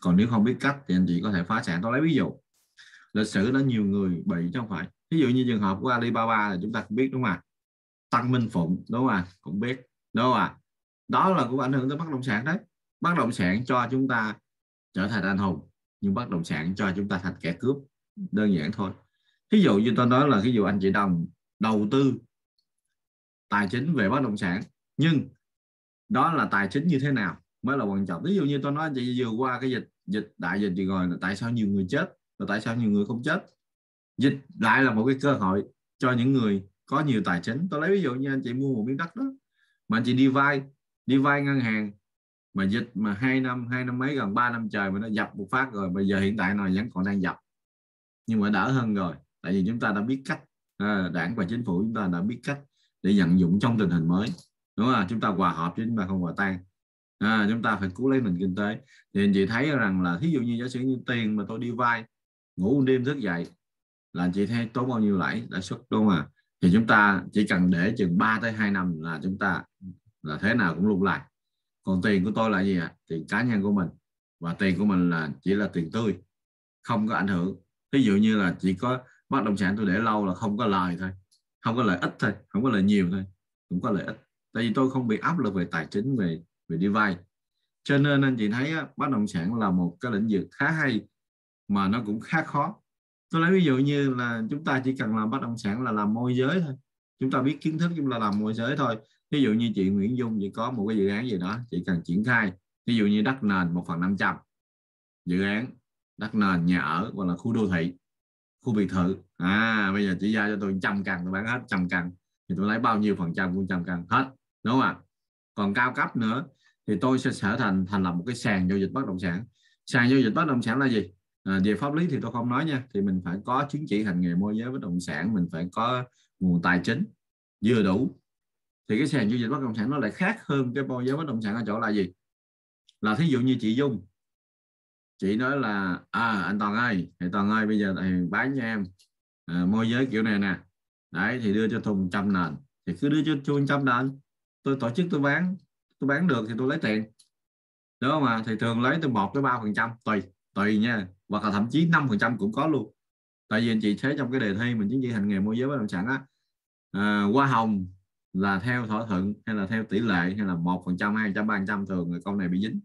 Còn nếu không biết cách thì anh chị có thể phá sản. Tôi lấy ví dụ, lịch sử đã nhiều người bị chứ không phải. Ví dụ như trường hợp của Alibaba là chúng ta cũng biết đúng không ạ? Tăng Minh Phụng, đúng không ạ? Cũng biết, đúng không ạ? Đó là cũng ảnh hưởng tới bất động sản đấy. Bất động sản cho chúng ta trở thành anh hùng, nhưng bất động sản cho chúng ta thành kẻ cướp. Đơn giản thôi. Ví dụ như tôi nói là ví dụ anh chị đồng, đầu tư tài chính về bất động sản. Nhưng đó là tài chính như thế nào mới là quan trọng? Ví dụ như tôi nói vừa qua cái dịch dịch đại dịch gì rồi là tại sao nhiều người chết và tại sao nhiều người không chết? Dịch lại là một cái cơ hội cho những người có nhiều tài chính. Tôi lấy ví dụ như anh chị mua một miếng đất đó mà anh chị đi vay đi vay ngân hàng mà dịch mà hai năm hai năm mấy gần ba năm trời mà nó dập một phát rồi bây giờ hiện tại nó vẫn còn đang dập. Nhưng mà đỡ hơn rồi tại vì chúng ta đã biết cách à, đảng và chính phủ chúng ta đã biết cách để vận dụng trong tình hình mới. Đúng không? Chúng ta hòa hợp chứ chúng ta không hòa tan. À, chúng ta phải cứu lấy nền kinh tế. Thì anh chị thấy rằng là thí dụ như giả sử như tiền mà tôi đi vay ngủ một đêm thức dậy là anh chị thấy tốn bao nhiêu lãi lãi suất đúng không à thì chúng ta chỉ cần để chừng 3 tới 2 năm là chúng ta là thế nào cũng lung lại còn tiền của tôi là gì ạ? À? tiền cá nhân của mình. Và tiền của mình là chỉ là tiền tươi không có ảnh hưởng. Ví dụ như là chỉ có bất động sản tôi để lâu là không có lời thôi không có lợi ích thôi không có lợi nhiều thôi cũng có lợi ích. Tại vì tôi không bị áp lực về tài chính về về đi vay cho nên anh chị thấy á, bất động sản là một cái lĩnh vực khá hay mà nó cũng khá khó. Tôi lấy ví dụ như là chúng ta chỉ cần làm bất động sản là làm môi giới thôi. Chúng ta biết kiến thức chúng ta làm môi giới thôi. Ví dụ như chị Nguyễn Dung chỉ có một cái dự án gì đó chỉ cần triển khai. Ví dụ như đất nền một phần 500 dự án đất nền nhà ở hoặc là khu đô thị khu biệt thự. À bây giờ chỉ giao cho tôi trăm căn tôi bán hết trăm căn. Thì tôi lấy bao nhiêu phần trăm của trăm căn? Hết đúng không ạ? Còn cao cấp nữa thì tôi sẽ trở thành thành lập một cái sàn giao dịch bất động sản. Sàn giao dịch bất động sản là gì? À, về pháp lý thì tôi không nói nha. Thì mình phải có chứng chỉ hành nghề môi giới bất động sản mình phải có nguồn tài chính vừa đủ. Thì cái sàn giao dịch bất động sản nó lại khác hơn cái môi giới bất động sản ở chỗ là gì? Là thí dụ như chị Dung chị nói là à anh Toàn ơi thì Toàn ơi bây giờ thầy bán cho em à, môi giới kiểu này nè. Đấy thì đưa cho thùng trăm nền. Thì cứ đưa cho Thùng trăm nền. Tôi tổ chức tôi bán tôi bán được thì tôi lấy tiền. Đúng không mà thì thường lấy từ một tới ba phần trăm tùy tùy nha. Hoặc là thậm chí 5 phần trăm cũng có luôn. Tại vì anh chị thấy trong cái đề thi mình chứng chỉ hành nghề môi giới bất động sản á à, hoa hồng là theo thỏa thuận hay là theo tỷ lệ hay là một phần trăm hai trăm ba trăm thường người con này bị dính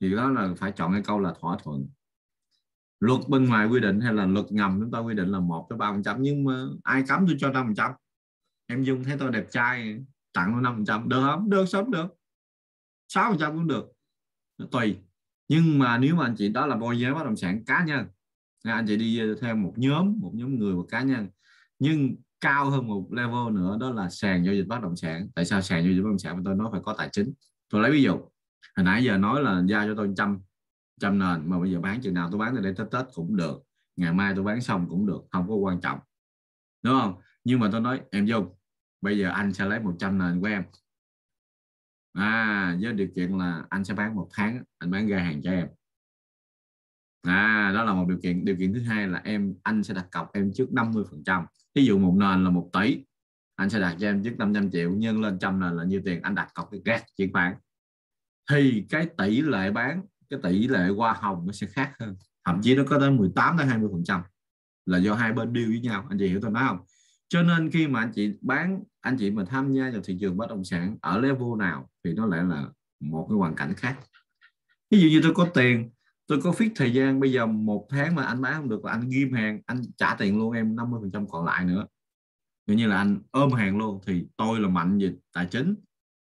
thì đó là phải chọn cái câu là thỏa thuận. Luật bên ngoài quy định hay là luật ngầm, chúng ta quy định là một tới ba phần trăm, nhưng mà ai cấm tôi cho năm phần trăm? Em dung thấy tôi đẹp trai, tặng tôi năm phần trăm. Được không? Được, sớm được. Sáu phần trăm cũng được. Tùy. Nhưng mà nếu mà anh chị, đó là môi giới bất động sản, cá nhân. Anh chị đi theo một nhóm một nhóm người, một cá nhân. Nhưng cao hơn một level nữa, đó là sàn giao dịch bất động sản. Tại sao sàn giao dịch bất động sản tôi nói phải có tài chính? Tôi lấy ví dụ hồi nãy giờ nói là giao cho tôi trăm trăm nền, mà bây giờ bán chừng nào tôi bán từ đây tới tết cũng được, ngày mai tôi bán xong cũng được, không có quan trọng. Đúng không? Nhưng mà tôi nói, em dung, bây giờ anh sẽ lấy 100 nền của em. À với điều kiện là anh sẽ bán một tháng, anh bán ra hàng cho em. À đó là một điều kiện. Điều kiện thứ hai là em, anh sẽ đặt cọc em trước 50 phần trăm. Ví dụ một nền là một tỷ, anh sẽ đặt cho em trước 500 triệu, nhân lên trăm nền là nhiêu tiền anh đặt cọc cái gác chuyển khoản thì cái tỷ lệ bán, cái tỷ lệ hoa hồng nó sẽ khác hơn. Thậm chí nó có tới 18 đến 20 phần trăm là do hai bên deal với nhau. Anh chị hiểu tôi nói không? Cho nên khi mà anh chị bán, anh chị mà tham gia vào thị trường bất động sản ở level nào thì nó lại là một cái hoàn cảnh khác. Ví dụ như tôi có tiền, tôi có fix thời gian, bây giờ một tháng mà anh bán không được là anh ghim hàng, anh trả tiền luôn, em 50 phần trăm còn lại nữa. Như như là anh ôm hàng luôn thì tôi là mạnh về tài chính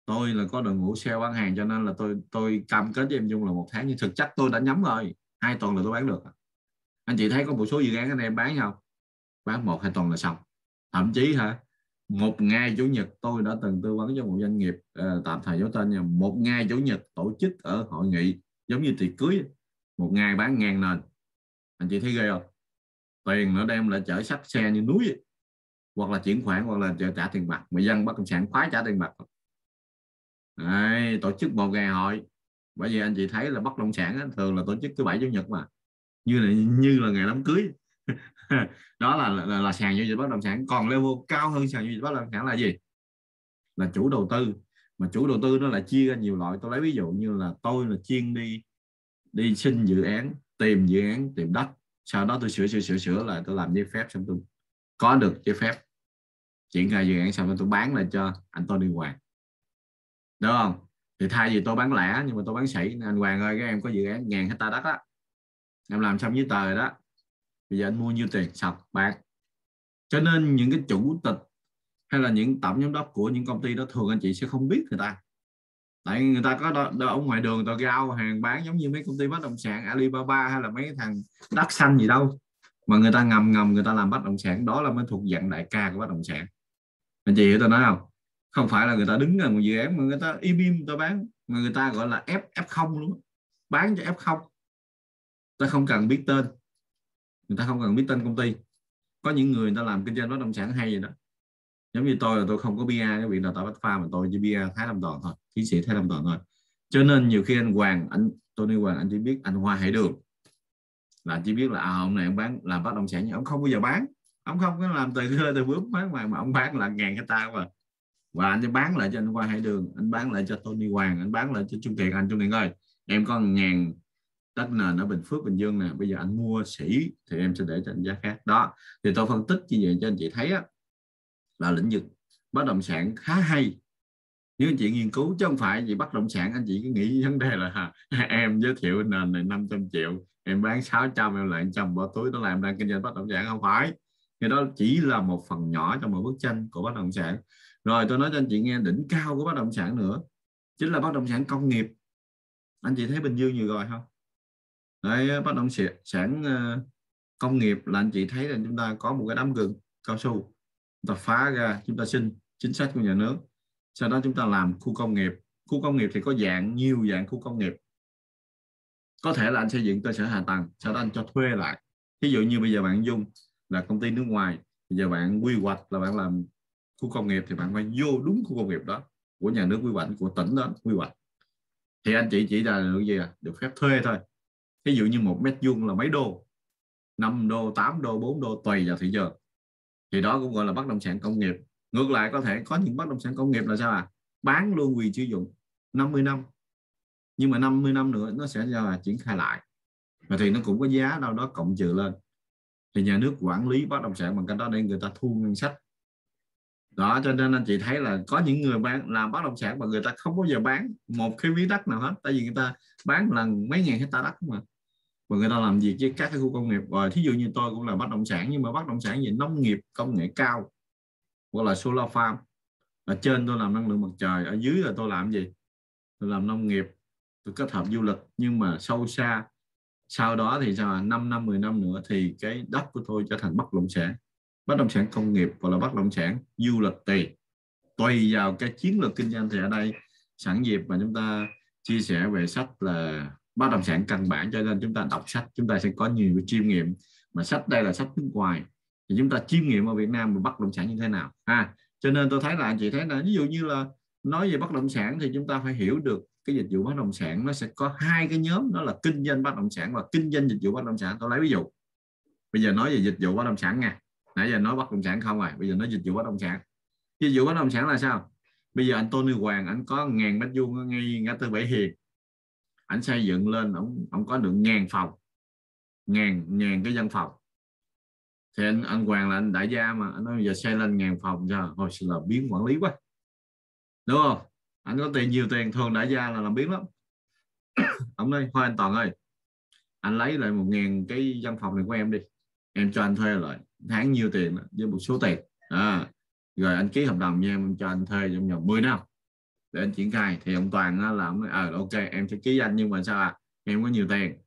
tôi là có đội ngũ sale bán hàng cho nên là tôi tôi cam kết với em dung là một tháng nhưng thực chất tôi đã nhắm rồi. Hai tuần là tôi bán được. Anh chị thấy có một số dự án anh em bán không bán một hai tuần là xong. Thậm chí hả một ngày chủ nhật tôi đã từng tư vấn cho một doanh nghiệp uh, tạm thời giấu tên nha. Một ngày chủ nhật tổ chức ở hội nghị giống như tiệc cưới. Một ngày bán ngàn nền. Anh chị thấy ghê không? Tiền nó đem lại chở sắt xe như núi. Hoặc là chuyển khoản hoặc là trả tiền mặt. Người dân bất động sản khoái trả tiền mặt. Đấy, tổ chức một ngày hội. Bởi vì anh chị thấy là bất động sản á, thường là tổ chức thứ bảy chủ nhật mà. Như là như là ngày đám cưới. Đó là, là là sàn giao dịch bất động sản. Còn level cao hơn sàn giao dịch bất động sản là gì? Là chủ đầu tư. Mà chủ đầu tư nó là chia ra nhiều loại. Tôi lấy ví dụ như là tôi là chuyên đi đi xin dự án tìm dự án tìm đất. Sau đó tôi sửa sửa sửa sửa lại tôi làm giấy phép xong tôi có được giấy phép. Triển khai dự án xong rồi tôi bán lại cho anh Tony Hoàng đúng không? Thì thay vì tôi bán lẻ nhưng mà tôi bán sỉ. Anh Hoàng ơi các em có dự án ngàn hecta đất á. Em làm xong với tờ đó. Bây giờ anh mua nhiêu tiền? Sập bạc cho nên những cái chủ tịch hay là những tổng giám đốc của những công ty đó thường anh chị sẽ không biết người ta. Tại người ta có đó, đó ở ngoài đường tờ giao hàng bán giống như mấy công ty bất động sản Alibaba hay là mấy thằng đất xanh gì đâu. Mà người ta ngầm ngầm người ta làm bất động sản đó là mới thuộc dạng đại ca của bất động sản. Anh chị hiểu tôi nói không? Không phải là người ta đứng ở một dự án mà người ta im im người ta bán mà người ta gọi là f f không luôn bán cho f không. Ta không cần biết tên. Người ta không cần biết tên công ty. Có những người người ta làm kinh doanh bất động sản hay vậy đó. Giống như tôi là tôi không có bia cái việc đào tạo bách pha mà tôi chỉ bia thái lâm toàn thôi tiến sĩ thái lâm toàn thôi. Cho nên nhiều khi anh hoàng anh Tony Hoàng anh chỉ biết anh Hoa Hải Đường. Là chỉ biết là à, ông này ông bán làm bất động sản nhưng ông không bao giờ bán. Ông không có làm từ từ bướm bán mà, mà ông bán là ngàn hecta mà và anh sẽ bán lại cho anh qua Hải Đường anh bán lại cho Tony Hoàng anh bán lại cho Trung Tiền anh Trung Tiền ơi em có ngàn đất nền ở Bình Phước Bình Dương nè bây giờ anh mua sĩ thì em sẽ để cho anh giá khác. Đó thì tôi phân tích như vậy cho anh chị thấy á, là lĩnh vực bất động sản khá hay. Nếu anh chị nghiên cứu chứ không phải gì bất động sản anh chị cứ nghĩ vấn đề là em giới thiệu nền này 500 triệu em bán 600 em lại trăm bỏ túi đó là em đang kinh doanh bất động sản. Không phải. Cái đó chỉ là một phần nhỏ trong một bức tranh của bất động sản rồi tôi nói cho anh chị nghe, đỉnh cao của bất động sản nữa, chính là bất động sản công nghiệp. Anh chị thấy Bình Dương nhiều rồi không? Đấy, bất động sản ờ, công nghiệp là anh chị thấy là chúng ta có một cái đám rừng cao su, chúng ta phá ra, chúng ta xin chính sách của nhà nước. Sau đó chúng ta làm khu công nghiệp. Khu công nghiệp thì có dạng, nhiều dạng khu công nghiệp. Có thể là anh xây dựng cơ sở hạ tầng, sau đó anh cho thuê lại. Ví dụ như bây giờ bạn dung là công ty nước ngoài, bây giờ bạn quy hoạch là bạn làm khu công nghiệp thì bạn phải vô đúng khu công nghiệp đó của nhà nước quy hoạch, của tỉnh đó quy hoạch. Thì anh chị chỉ là được gì à? được phép thuê thôi. Ví dụ như một mét vuông là mấy đô? 5 đô 8 đô 4 đô, tùy vào thị trường. Thì đó cũng gọi là bất động sản công nghiệp. Ngược lại, có thể có những bất động sản công nghiệp là sao à? Bán luôn quyền sử dụng 50 năm. Nhưng mà 50 năm nữa, nó sẽ ra là triển khai lại. Và thì nó cũng có giá đâu đó cộng trừ lên. Thì nhà nước quản lý bất động sản bằng cách đó để người ta thu ngân sách đó, cho nên anh chị thấy là có những người bán làm bất động sản mà người ta không bao giờ bán một cái miếng đất nào hết. Tại vì người ta bán lần mấy ngàn hecta đất mà. Và người ta làm việc với các cái khu công nghiệp. Rồi, thí dụ như tôi cũng là bất động sản, nhưng mà bất động sản về nông nghiệp công nghệ cao hoặc là solar farm. Ở trên tôi làm năng lượng mặt trời, ở dưới là tôi làm gì? Tôi làm nông nghiệp, tôi kết hợp du lịch. Nhưng mà sâu xa, sau đó thì sao 5 năm 10 năm nữa thì cái đất của tôi trở thành bất động sản bất động sản công nghiệp hoặc là bất động sản du lịch tùy tùy vào cái chiến lược kinh doanh thì ở đây sẵn dịp mà chúng ta chia sẻ về sách là bất động sản căn bản, cho nên chúng ta đọc sách, chúng ta sẽ có nhiều cái chiêm nghiệm. Mà sách đây là sách nước ngoài, thì chúng ta chiêm nghiệm ở Việt Nam về bất động sản như thế nào? Ha cho nên tôi thấy là anh chị thấy là ví dụ như là nói về bất động sản thì chúng ta phải hiểu được cái dịch vụ bất động sản. Nó sẽ có hai cái nhóm, đó là kinh doanh bất động sản và kinh doanh dịch vụ bất động sản. Tôi lấy ví dụ. Bây giờ nói về dịch vụ bất động sản nha nãy giờ nói bất động sản không rồi bây giờ nói dịch vụ bất động sản. Dịch vụ bất động sản là sao? Bây giờ anh Tony Hoàng anh có ngàn mét vuông ngay ngã tư Bảy Hiền. Anh xây dựng lên ông ông có được ngàn phòng ngàn ngàn cái dân phòng. Thì anh, anh Hoàng là anh đại gia mà anh nói giờ xây lên ngàn phòng cho hồi là biến quản lý quá. Đúng không? Anh có tiền nhiều tiền thường đại gia là làm biến lắm. Ông nói thôi anh Toàn ơi anh lấy lại một ngàn cái văn phòng này của em đi. Em cho anh thuê lại tháng nhiêu tiền với một số tiền. À, rồi anh ký hợp đồng nha em cho anh thuê trong vòng 10 năm để anh triển khai. Thì ông Toàn nó là ông nói, à, ok em sẽ ký anh nhưng mà sao à? Em có nhiều tiền.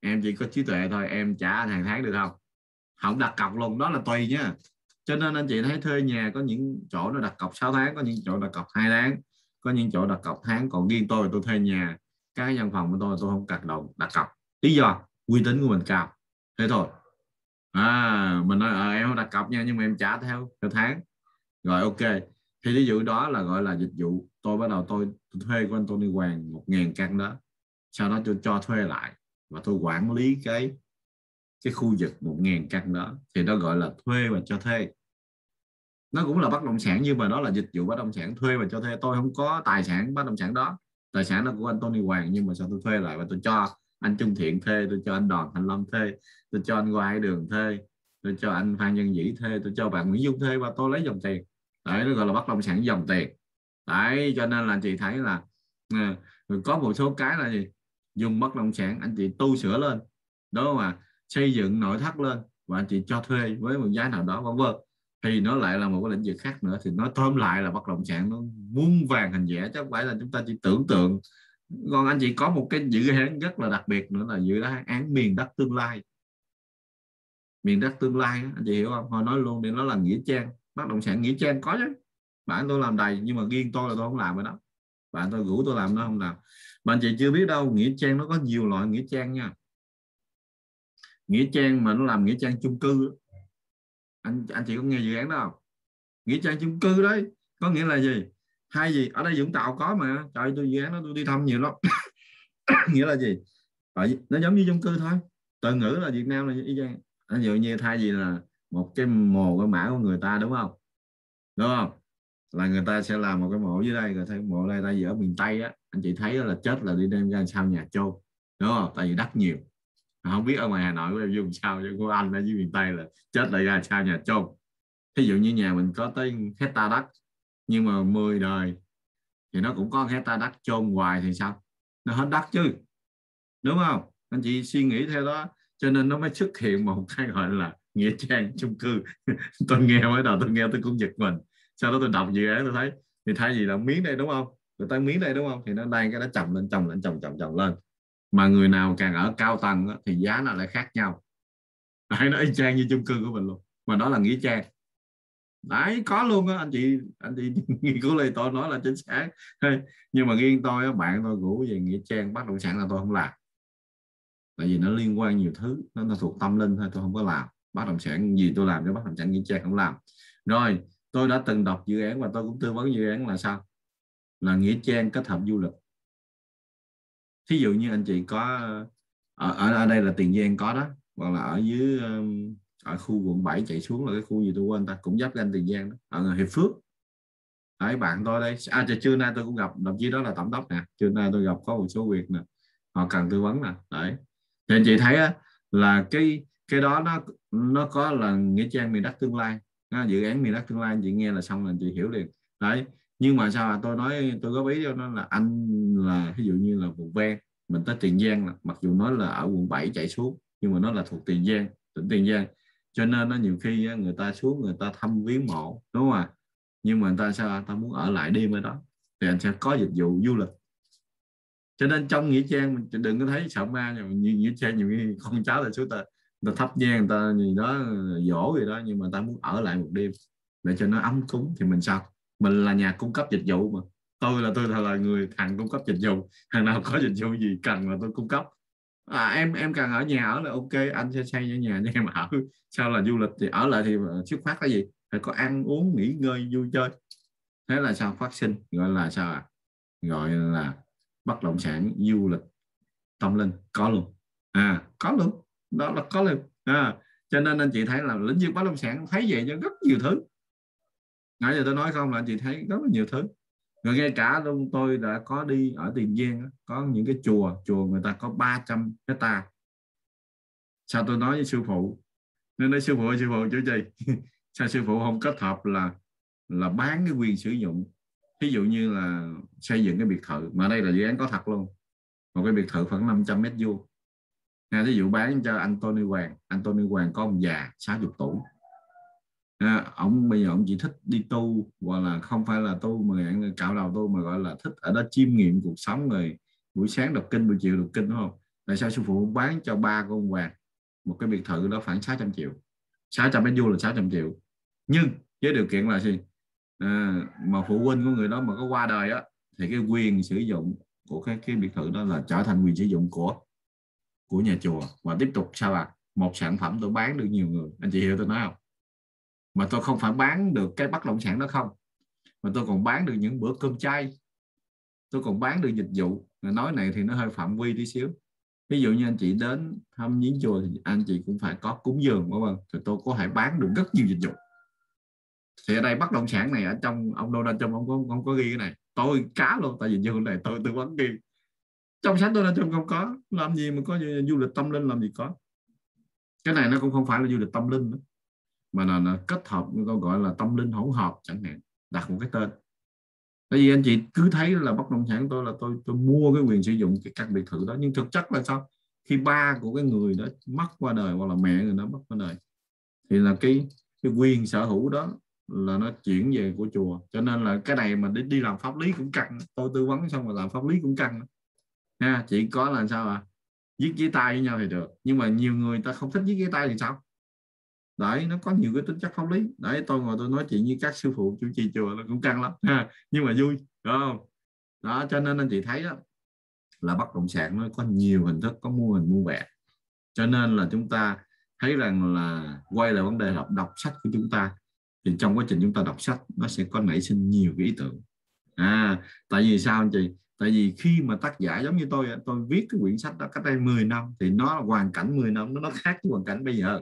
Em chỉ có trí tuệ thôi em trả anh hàng tháng được không? Không đặt cọc luôn đó là tùy nhá cho nên anh chị thấy thuê nhà có những chỗ nó đặt cọc 6 tháng có những chỗ đặt cọc hai tháng có những chỗ đặt cọc tháng. Còn riêng tôi tôi thuê nhà cái văn phòng của tôi tôi không đặt đầu đặt cọc. Lý do uy tín của mình cao. Thế thôi à mình nói à, em không đặt cọc nha nhưng mà em trả theo theo tháng. Rồi ok. Thì ví dụ đó là gọi là dịch vụ. Tôi bắt đầu tôi, tôi thuê của anh Tony Hoàng một ngàn căn đó. Sau đó tôi cho thuê lại và tôi quản lý cái cái khu vực một ngàn căn đó. Thì nó gọi là thuê và cho thuê. Nó cũng là bất động sản nhưng mà đó là dịch vụ bất động sản thuê và cho thuê. Tôi không có tài sản bất động sản đó. Tài sản đó của anh Tony Hoàng nhưng mà sao tôi thuê lại và tôi cho? Anh Trung Thiện thuê tôi cho anh Đoàn Thành Lâm thuê tôi cho anh quai Đường thuê tôi cho anh Phan Nhân Dĩ thuê tôi cho bạn Nguyễn Dung thuê và tôi lấy dòng tiền. Đấy, nó gọi là bất động sản dòng tiền. Đấy, cho nên là chị thấy là ừ, có một số cái là gì? Dùng bất động sản, anh chị tu sửa lên. Đó mà xây dựng nội thất lên, và anh chị cho thuê với một giá nào đó, vân vân. Thì nó lại là một cái lĩnh vực khác nữa. Thì nó tóm lại là bất động sản, nó muôn vàng hình vẽ, chứ không phải là chúng ta chỉ tưởng tượng còn anh chị có một cái dự án rất là đặc biệt nữa là dự án miền đất tương lai. Miền đất tương lai anh chị hiểu không? Họ nói luôn thì nó là nghĩa trang, bất động sản nghĩa trang có chứ. Bản tôi làm đầy, nhưng mà riêng tôi là tôi không làm cái đó. Bạn tôi rủ tôi làm nó không làm. Anh chị chưa biết đâu, nghĩa trang nó có nhiều loại nghĩa trang nha. Nghĩa trang mà nó làm nghĩa trang chung cư anh anh chị có nghe dự án đó không? Nghĩa trang chung cư đấy, có nghĩa là gì? Hay gì? Ở đây Vũng Tàu có mà. Trời, tôi dự án nó tôi đi thăm nhiều lắm. Nghĩa là gì? Nó giống như chung cư thôi. Từ ngữ là Việt Nam là y chang. Ví dụ như thay vì là một cái mồ, cái mã của người ta, đúng không? Đúng không? Là người ta sẽ làm một cái mộ dưới đây, rồi thấy mộ đây tại vì ở miền Tây á, anh chị thấy là chết là đi đem ra sao nhà chôn. Đúng không? Tại vì đất nhiều. Không biết ở ngoài Hà Nội của em dùng sao, chứ của anh ở dưới miền Tây là chết lại ra sao nhà chôn. Ví dụ như nhà mình có tới hecta đất nhưng mà 10 đời thì nó cũng có hecta đất chôn hoài thì sao? Nó hết đất chứ, đúng không? Anh chị suy nghĩ theo đó, cho nên nó mới xuất hiện một cái gọi là nghĩa trang chung cư. Tôi nghe mới đầu tôi nghe tôi cũng giật mình. Sau đó tôi đọc dự án tôi thấy, thì thay vì là miếng đây, đúng không? Người ta miếng đây, đúng không? Thì nó đang cái nó chồng lên chồng lên, chồng chồng chồng lên. Mà người nào càng ở cao tầng thì giá nó lại khác nhau. Đấy, nó y chang như chung cư của mình luôn. Mà đó là nghĩa trang đấy có luôn á. Anh chị anh chị nghiên cứu lời tôi nói là chính xác. Nhưng mà riêng tôi bạn tôi ngủ về nghĩa trang bất động sản là tôi không làm. Tại vì nó liên quan nhiều thứ nó, nó thuộc tâm linh thôi tôi không có làm. Bất động sản gì tôi làm cho bất động sản nghĩa trang không làm. Rồi tôi đã từng đọc dự án và tôi cũng tư vấn dự án là sao? Là nghĩa trang kết hợp du lịch. Thí dụ như anh chị có ờ, ở, ở đây là tiền giang có đó hoặc là ở dưới ở khu quận 7 chạy xuống là cái khu gì tôi quên ta cũng giáp ranh tiền giang đó. Ở hiệp phước. Đấy bạn tôi đây. À trưa nay tôi cũng gặp đồng chí đó là tổng đốc nè. Trưa nay tôi gặp có một số việc nè. Họ cần tư vấn nè. Đấy. Thì anh chị thấy á, là cái cái đó nó nó có là nghĩa trang miền đất tương lai. À, dự án miền đất tương lai chị nghe là xong là chị hiểu liền. Đấy. Nhưng mà sao mà tôi nói tôi góp ý cho nó là anh là ví dụ như là vùng ven mình tới tiền giang là mặc dù nói là ở quận 7 chạy xuống nhưng mà nó là thuộc tiền giang tỉnh tiền giang cho nên nó nhiều khi người ta xuống người ta thăm viếng mộ, đúng không ạ? Nhưng mà người ta sao người ta muốn ở lại đêm ở đó thì anh sẽ có dịch vụ du lịch. Cho nên trong nghĩa trang mình đừng có thấy sợ ma nhưng như nghĩa trang nhiều khi con cháu là xuống ta người ta thắp nhang người ta gì đó dỗ gì đó, nhưng mà ta muốn ở lại một đêm để cho nó ấm cúng thì mình sao? Mình là nhà cung cấp dịch vụ mà. Tôi là tôi là người thằng cung cấp dịch vụ. Thằng nào có dịch vụ gì cần là tôi cung cấp à, em em cần ở nhà ở là ok anh sẽ xây cho nhà cho em ở sau là du lịch thì ở lại thì xuất phát là gì? Phải có ăn uống nghỉ ngơi vui chơi. Thế là sao phát sinh gọi là sao à? gọi là bất động sản du lịch tâm linh có luôn. À có luôn. Đó là có luôn. À, cho nên anh chị thấy là lĩnh vực bất động sản thấy vậy cho rất nhiều thứ. Nãy giờ tôi nói không là anh chị thấy rất là nhiều thứ rồi ngay cả luôn tôi đã có đi ở tiền giang có những cái chùa chùa người ta có 300 hecta sao tôi nói với sư phụ? Nên nói, sư phụ sư phụ chủ trì sao sư phụ không kết hợp là là bán cái quyền sử dụng? Ví dụ như là xây dựng cái biệt thự, mà đây là dự án có thật luôn. Một cái biệt thự khoảng 500 mét vuông. Ví dụ bán cho anh Tony Hoàng. Anh Tony Hoàng có ông già 60 tuổi à, ông bây giờ ông chỉ thích đi tu hoặc là không phải là tu mà cạo đầu tu mà gọi là thích ở đó chiêm nghiệm cuộc sống rồi buổi sáng đọc kinh buổi chiều đọc kinh đúng không? Tại sao sư phụ bán cho ba con Hoàng một cái biệt thự đó khoảng 600 triệu? 600 mét vuông là 600 triệu. Nhưng với điều kiện là gì? À, mà phụ huynh của người đó mà có qua đời á thì cái quyền sử dụng của cái cái biệt thự đó là trở thành quyền sử dụng của của nhà chùa. Và tiếp tục sao ạ? À? một sản phẩm tôi bán được nhiều người. Anh chị hiểu tôi nói không? Mà tôi không phải bán được cái bất động sản đó không. Mà tôi còn bán được những bữa cơm chay. Tôi còn bán được dịch vụ. Nói này thì nó hơi phạm vi tí xíu. Ví dụ như anh chị đến thăm viếng chùa thì anh chị cũng phải có cúng dường đúng không? Thì tôi có thể bán được rất nhiều dịch vụ. Thì ở đây bất động sản này ở trong, ông Donald Trump ông có không có ghi cái này. Tôi cá luôn, tại vì như này tôi tư vấn ghi. Trong sách Donald Trump không có. Làm gì mà có du lịch tâm linh, làm gì có. Cái này nó cũng không phải là du lịch tâm linh nữa mà là, là kết hợp như tôi gọi là tâm linh hỗn hợp chẳng hạn đặt một cái tên. Tại vì anh chị cứ thấy là bất động sản tôi là tôi tôi mua cái quyền sử dụng cái căn biệt thự đó nhưng thực chất là sao? Khi ba của cái người đó mất qua đời hoặc là mẹ người đó mất qua đời thì là cái cái quyền sở hữu đó là nó chuyển về của chùa. Cho nên là cái này mà đi, đi làm pháp lý cũng căng tôi tư vấn xong rồi làm pháp lý cũng căng. Nha chỉ có là sao à viết giấy tay với nhau thì được nhưng mà nhiều người ta không thích viết giấy tay thì sao? Đấy, nó có nhiều cái tính chất pháp lý. Đấy, tôi ngồi tôi nói chuyện với các sư phụ chủ trì chùa là cũng căng lắm, ha, nhưng mà vui đúng không? Đó, cho nên anh chị thấy đó, là bất động sản nó có nhiều hình thức, có mua hình mua vẻ. Cho nên là chúng ta thấy rằng là quay lại vấn đề học đọc sách của chúng ta, thì trong quá trình chúng ta đọc sách, nó sẽ có nảy sinh nhiều cái ý tưởng. À tại vì sao anh chị? Tại vì khi mà tác giả giống như tôi tôi viết cái quyển sách đó cách đây 10 năm, thì nó hoàn cảnh 10 năm nó khác với hoàn cảnh bây giờ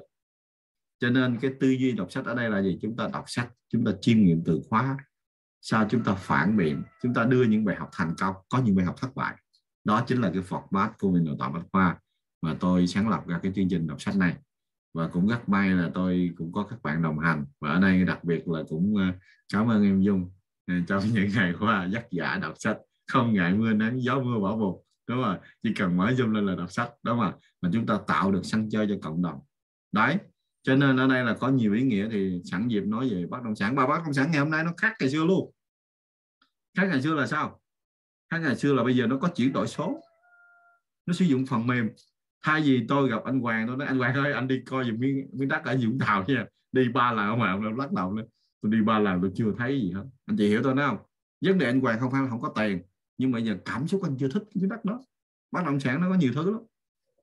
cho nên cái tư duy đọc sách ở đây là gì? Chúng ta đọc sách, chúng ta chiêm nghiệm từ khóa, sao chúng ta phản biện, chúng ta đưa những bài học thành công, có những bài học thất bại. Đó chính là cái format của mình đào tạo bách khoa mà tôi sáng lập ra cái chương trình đọc sách này. Và cũng rất may là tôi cũng có các bạn đồng hành. Và ở đây đặc biệt là cũng ờ, cảm ơn em Dung ờ, trong những ngày qua dắt giả đọc sách, không ngại mưa nắng, gió mưa bão bùng đúng không chỉ cần mở Dung lên là đọc sách, đúng không mà chúng ta tạo được sân chơi cho cộng đồng. Đấy cho nên ở đây là có nhiều ý nghĩa thì sẵn dịp nói về bất động sản ba bất động sản ngày hôm nay nó khác ngày xưa luôn. Khác ngày xưa là sao? Khác ngày xưa là bây giờ nó có chuyển đổi số. Nó sử dụng phần mềm. Thay vì tôi gặp anh Hoàng tôi nói anh Hoàng ơi anh đi coi dùm miếng, miếng đất ở Vũng Tàu nha. Đi ba lần mà ông à? lắc đầu lên. Tôi đi ba lần tôi chưa thấy gì hết. Anh chị hiểu tôi nói không? Vấn đề anh Hoàng không phải không có tiền nhưng mà giờ cảm xúc anh chưa thích cái đất đó. Bất động sản nó có nhiều thứ lắm.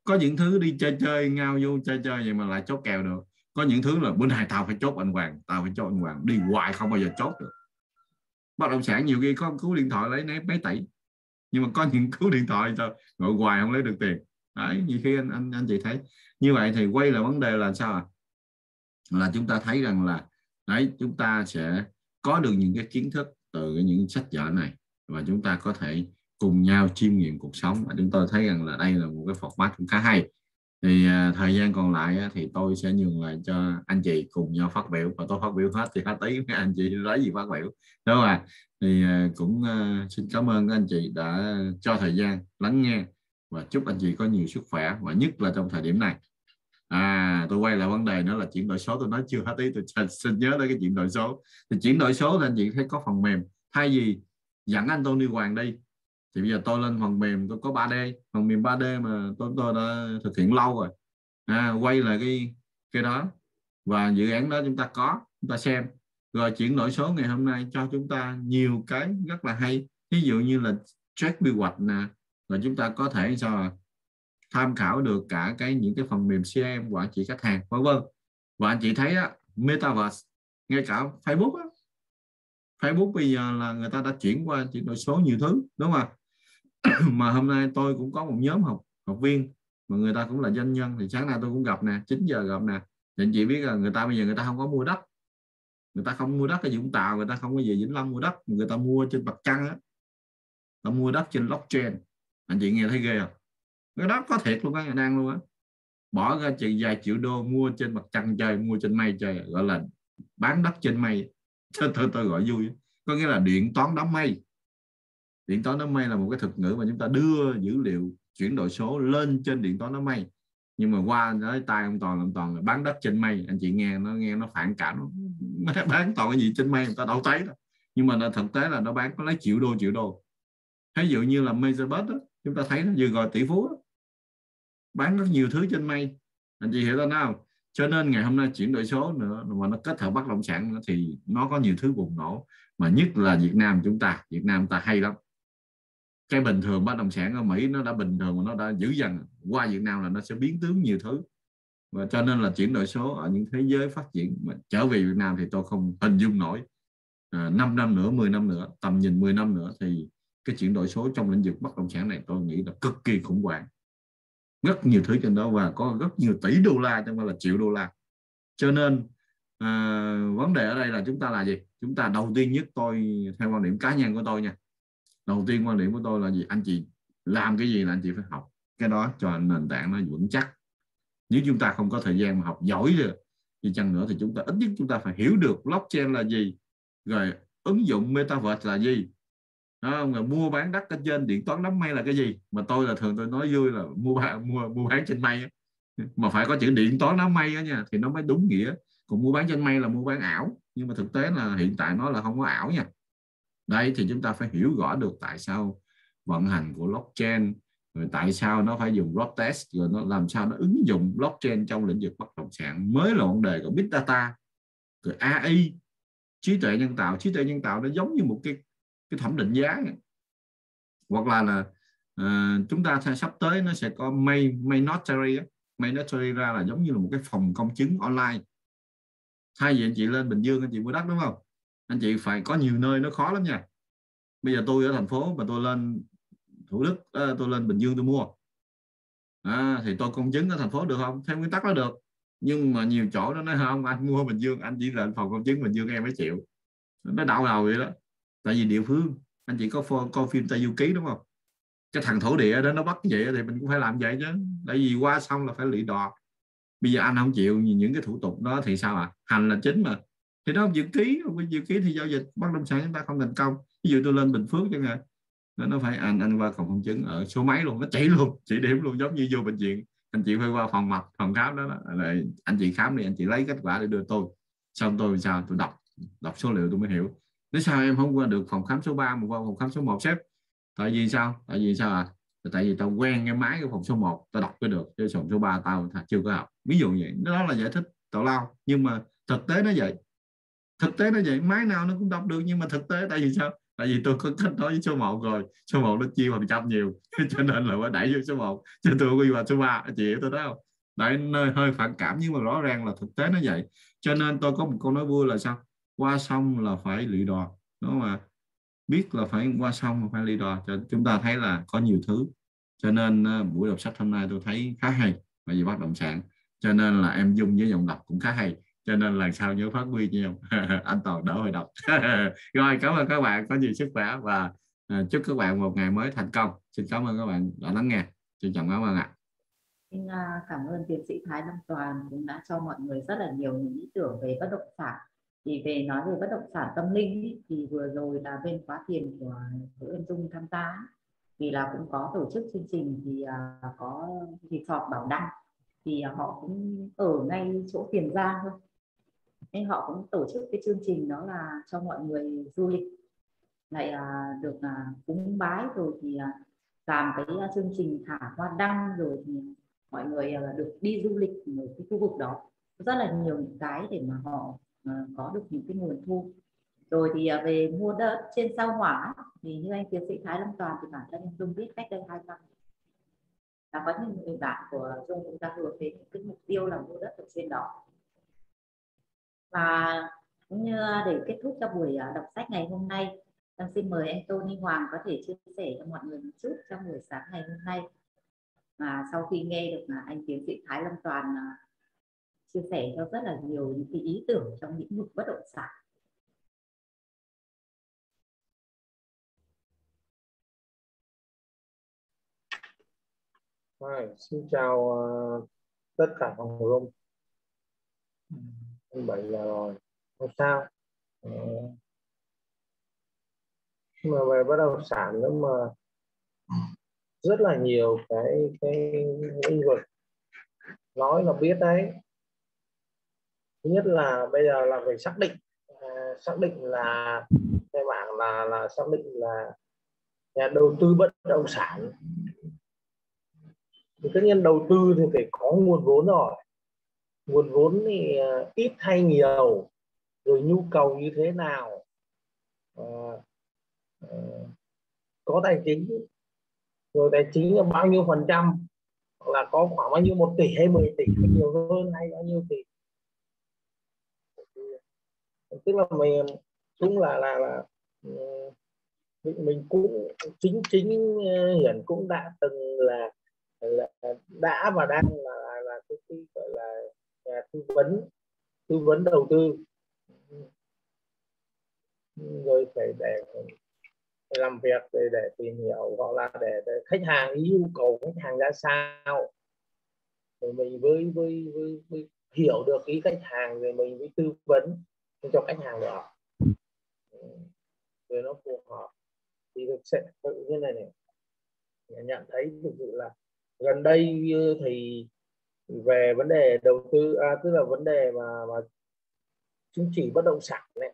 Có những thứ đi chơi chơi ngao vô chơi chơi vậy mà lại chốt kèo được có những thứ là bữa nay tao phải chốt anh Hoàng, tao phải chốt anh Hoàng. Đi hoài không bao giờ chốt được. Bất động sản nhiều khi có cứu điện thoại lấy nấy, mấy tỷ. Nhưng mà có những cứu điện thoại cho ngồi hoài không lấy được tiền. Đấy, nhiều khi anh anh anh chị thấy. Như vậy thì quay lại vấn đề là sao à? là chúng ta thấy rằng là, đấy, chúng ta sẽ có được những cái kiến thức từ những sách vở này. Và chúng ta có thể cùng nhau chiêm nghiệm cuộc sống. Và chúng tôi thấy rằng là đây là một cái format cũng khá hay thì à, thời gian còn lại á, thì tôi sẽ nhường lại cho anh chị cùng nhau phát biểu. Và tôi phát biểu hết thì hết tí anh chị lấy gì phát biểu. Đúng không ạ? Thì à, cũng à, xin cảm ơn các anh chị đã cho thời gian lắng nghe. Và chúc anh chị có nhiều sức khỏe và nhất là trong thời điểm này. À tôi quay lại vấn đề nữa là chuyển đổi số. Tôi nói chưa hết ý tôi xin nhớ tới cái chuyển đổi số. Thì chuyển đổi số là anh chị thấy có phần mềm. Thay vì dẫn anh Tony Hoàng đi thì bây giờ tôi lên phần mềm tôi có 3D phần mềm 3D mà tôi tôi đã thực hiện lâu rồi. À, quay lại cái cái đó. Và dự án đó chúng ta có chúng ta xem. Rồi chuyển đổi số ngày hôm nay cho chúng ta nhiều cái rất là hay. Ví dụ như là track quy hoạch nè. Và chúng ta có thể sao tham khảo được cả cái những cái phần mềm CRM của anh chị khách hàng vân vân. Và anh chị thấy á, metaverse ngay cả Facebook á, Facebook bây giờ là người ta đã chuyển qua chuyển đổi số nhiều thứ đúng không mà hôm nay tôi cũng có một nhóm học học viên mà người ta cũng là doanh nhân. Thì sáng nay tôi cũng gặp nè 9 giờ gặp nè. Thì anh chị biết là người ta bây giờ người ta không có mua đất. Người ta không mua đất ở Vũng Tàu người ta không có về Vĩnh Long mua đất. Người ta mua trên mặt trăng á. Ta mua đất trên blockchain. Anh chị nghe thấy ghê không? Cái đó có thiệt luôn á đang luôn á. Bỏ ra chừng vài triệu đô mua trên mặt trăng chơi mua trên mây chơi gọi là bán đất trên mây tôi, tôi, tôi gọi vui. Có nghĩa là điện toán đám mây điện toán đám mây là một cái thuật ngữ mà chúng ta đưa dữ liệu chuyển đổi số lên trên điện toán đám mây. Nhưng mà qua nói tay ông toàn ông toàn là bán đất trên mây. Anh chị nghe nó nghe nó phản cảm. Nó bán toàn cái gì trên mây, người ta đâu thấy đâu. Nhưng mà thực tế là nó bán có lấy triệu đô triệu đô. Ví dụ như là Mezerbus chúng ta thấy nó vừa gọi tỷ phú đó. bán rất nhiều thứ trên mây. Anh chị hiểu ra nào cho nên ngày hôm nay chuyển đổi số nữa, mà nó kết hợp bất động sản nữa thì nó có nhiều thứ bùng nổ. Mà nhất là Việt Nam chúng ta, Việt Nam ta hay lắm cái bình thường bất động sản ở Mỹ nó đã bình thường và nó đã dữ dần qua Việt Nam là nó sẽ biến tướng nhiều thứ. Và cho nên là chuyển đổi số ở những thế giới phát triển mà trở về Việt Nam thì tôi không hình dung nổi. À, 5 năm nữa 10 năm nữa tầm nhìn 10 năm nữa thì cái chuyển đổi số trong lĩnh vực bất động sản này tôi nghĩ là cực kỳ khủng hoảng. Rất nhiều thứ trên đó và có rất nhiều tỷ đô la trong đó là triệu đô la. Cho nên à, vấn đề ở đây là chúng ta là gì? Chúng ta đầu tiên nhất tôi theo quan điểm cá nhân của tôi nha đầu tiên quan điểm của tôi là gì? Anh chị làm cái gì là anh chị phải học. Cái đó cho nền tảng nó vững chắc. Nếu chúng ta không có thời gian mà học giỏi được thì chăng nữa thì chúng ta ít nhất chúng ta phải hiểu được blockchain là gì rồi ứng dụng metaverse là gì. Đó, rồi mua bán đất ở trên điện toán đám mây là cái gì. Mà tôi là thường tôi nói vui là mua bán mua mua bán trên mây mà phải có chữ điện toán đám mây đó nha thì nó mới đúng nghĩa. Còn mua bán trên mây là mua bán ảo. Nhưng mà thực tế là hiện tại nó là không có ảo nha đây thì chúng ta phải hiểu rõ được tại sao vận hành của blockchain rồi tại sao nó phải dùng block test rồi nó làm sao nó ứng dụng blockchain trong lĩnh vực bất động sản mới là vấn đề của big data. Rồi AI trí tuệ nhân tạo. Trí tuệ nhân tạo nó giống như một cái cái thẩm định giá. Hoặc là là uh, chúng ta sẽ sắp tới nó sẽ có may may notary may notary ra là giống như là một cái phòng công chứng online. Thay vì anh chị lên bình dương anh chị mua đất đúng không? Anh chị phải có nhiều nơi nó khó lắm nha. Bây giờ tôi ở thành phố mà tôi lên thủ đức ờ, tôi lên bình dương tôi mua. À, thì tôi công chứng ở thành phố được không? Theo nguyên tắc nó được. Nhưng mà nhiều chỗ nó nói không anh mua bình dương anh chỉ lên phòng công chứng bình dương em mới chịu. Nó đau đầu vậy đó. Tại vì địa phương anh chị có coi phim tây du ký đúng không? Cái thằng thổ địa đó nó bắt vậy thì mình cũng phải làm vậy chứ. Tại vì qua xong là phải lụy đò bây giờ anh không chịu những cái thủ tục đó thì sao ạ? À? hành là chính mà thì đó dự ký không dự ký thì giao dịch bất động sản chúng ta không thành công. Ví dụ tôi lên bình phước chẳng hạn nó phải anh anh qua phòng công chứng ở số máy luôn nó chỉ luôn chỉ điểm luôn giống như vô bệnh viện. Anh chị phải qua phòng mạch phòng khám đó, đó. Rồi anh chị khám đi anh chị lấy kết quả để đưa tôi. Xong tôi sao? Tôi đọc đọc số liệu tôi mới hiểu. Nếu sao em không qua được phòng khám số 3 mà qua phòng khám số 1 sếp? Tại vì sao? Tại vì sao à? Tại vì tao quen cái máy của phòng số 1 tao đọc cái được chứ phòng số 3 tao chưa có học. Ví dụ vậy đó là giải thích tào lao nhưng mà thực tế nó vậy thực tế nó vậy máy nào nó cũng đọc được nhưng mà thực tế tại vì sao? Tại vì tôi có kết nối với số 1 rồi số 1 nó chia phần trăm nhiều cho nên là phải đẩy vô số 1 cho tôi quy vào số 3 chị hiểu tôi đó không? Đấy nơi hơi phản cảm nhưng mà rõ ràng là thực tế nó vậy. Cho nên tôi có một câu nói vui là sao? Qua sông là phải lụy đò nó mà biết là phải qua sông là phải lụy đò cho chúng ta thấy là có nhiều thứ. Cho nên uh, buổi đọc sách hôm nay tôi thấy khá hay bởi vì bất động sản. Cho nên là em dùng với giọng đọc cũng khá hay cho nên là sau nhớ phát huy nhiều. Anh toàn đỡ hồi đọc rồi cảm ơn các bạn có nhiều sức khỏe và à, chúc các bạn một ngày mới thành công. Xin cảm ơn các bạn đã lắng nghe. Xin chào cảm ơn ạ. Xin à, cảm ơn tiến sĩ Thái Long Toàn cũng đã cho mọi người rất là nhiều những ý tưởng về bất động sản. Thì về nói về bất động sản tâm linh ý, thì vừa rồi là bên khóa tiền của Vũ Ân Dung tham gia vì là cũng có tổ chức chương trình thì uh, có họp bảo đăng. Thì họ cũng ở ngay chỗ tiền giang thôi nên họ cũng tổ chức cái chương trình đó là cho mọi người du lịch. Lại à, được à, cúng bái rồi thì à, làm cái chương trình thả hoa đăng rồi thì mọi người được đi du lịch ở cái khu vực đó. Rất là nhiều những cái để mà họ có được những cái nguồn thu. Rồi thì à, về mua đất trên sao hỏa thì như anh tiến sĩ Thái Lâm Toàn thì bản thân anh Dung biết cách đây hai năm. Là có những người bạn của Dung cũng đã hướng đến cái mục tiêu là mua đất ở trên đó và cũng như để kết thúc cho buổi à, đọc sách ngày hôm nay em xin mời anh Tony Hoàng có thể chia sẻ cho mọi người một chút trong buổi sáng ngày hôm nay mà sau khi nghe được là anh tiến sĩ Thái Lâm Toàn à, chia sẻ cho rất là nhiều những cái ý tưởng trong lĩnh vực bất động sản Hi, xin chào uh, tất cả phòng room. Anh bảy giờ rồi, không sao. Ờ. Nhưng mà về bất động sản nữa mà rất là nhiều cái cái lĩnh vực nói là biết đấy. Thứ nhất là bây giờ là phải xác định à, xác định là cái bảng là là xác định là nhà đầu tư bất động sản. Thì tất nhiên đầu tư thì phải có nguồn vốn rồi nguồn vốn thì ờ, ít hay nhiều rồi nhu cầu như thế nào? À, à, có tài chính rồi tài chính là bao nhiêu phần trăm? Hoặc là có khoảng bao nhiêu một tỷ hay 10 tỷ hay nhiều hơn hay bao nhiêu tỷ? Tức là mình cũng là là là ừ, mình cũng chính chính hiển cũng đã từng là là đã và đang là là, là cái, cái tư vấn tư vấn đầu tư. Rồi phải để, phải làm việc để để tìm hiểu hoặc là để, để khách hàng yêu cầu khách hàng ra sao. Rồi mình với với với, với hiểu được ý khách hàng rồi mình mới tư vấn cho khách hàng được rồi nó phù hợp. Thì thực sự tự như này này nhận thấy thực sự là gần đây thì về vấn đề đầu tư à, tức là vấn đề mà mà chứng chỉ bất động sản này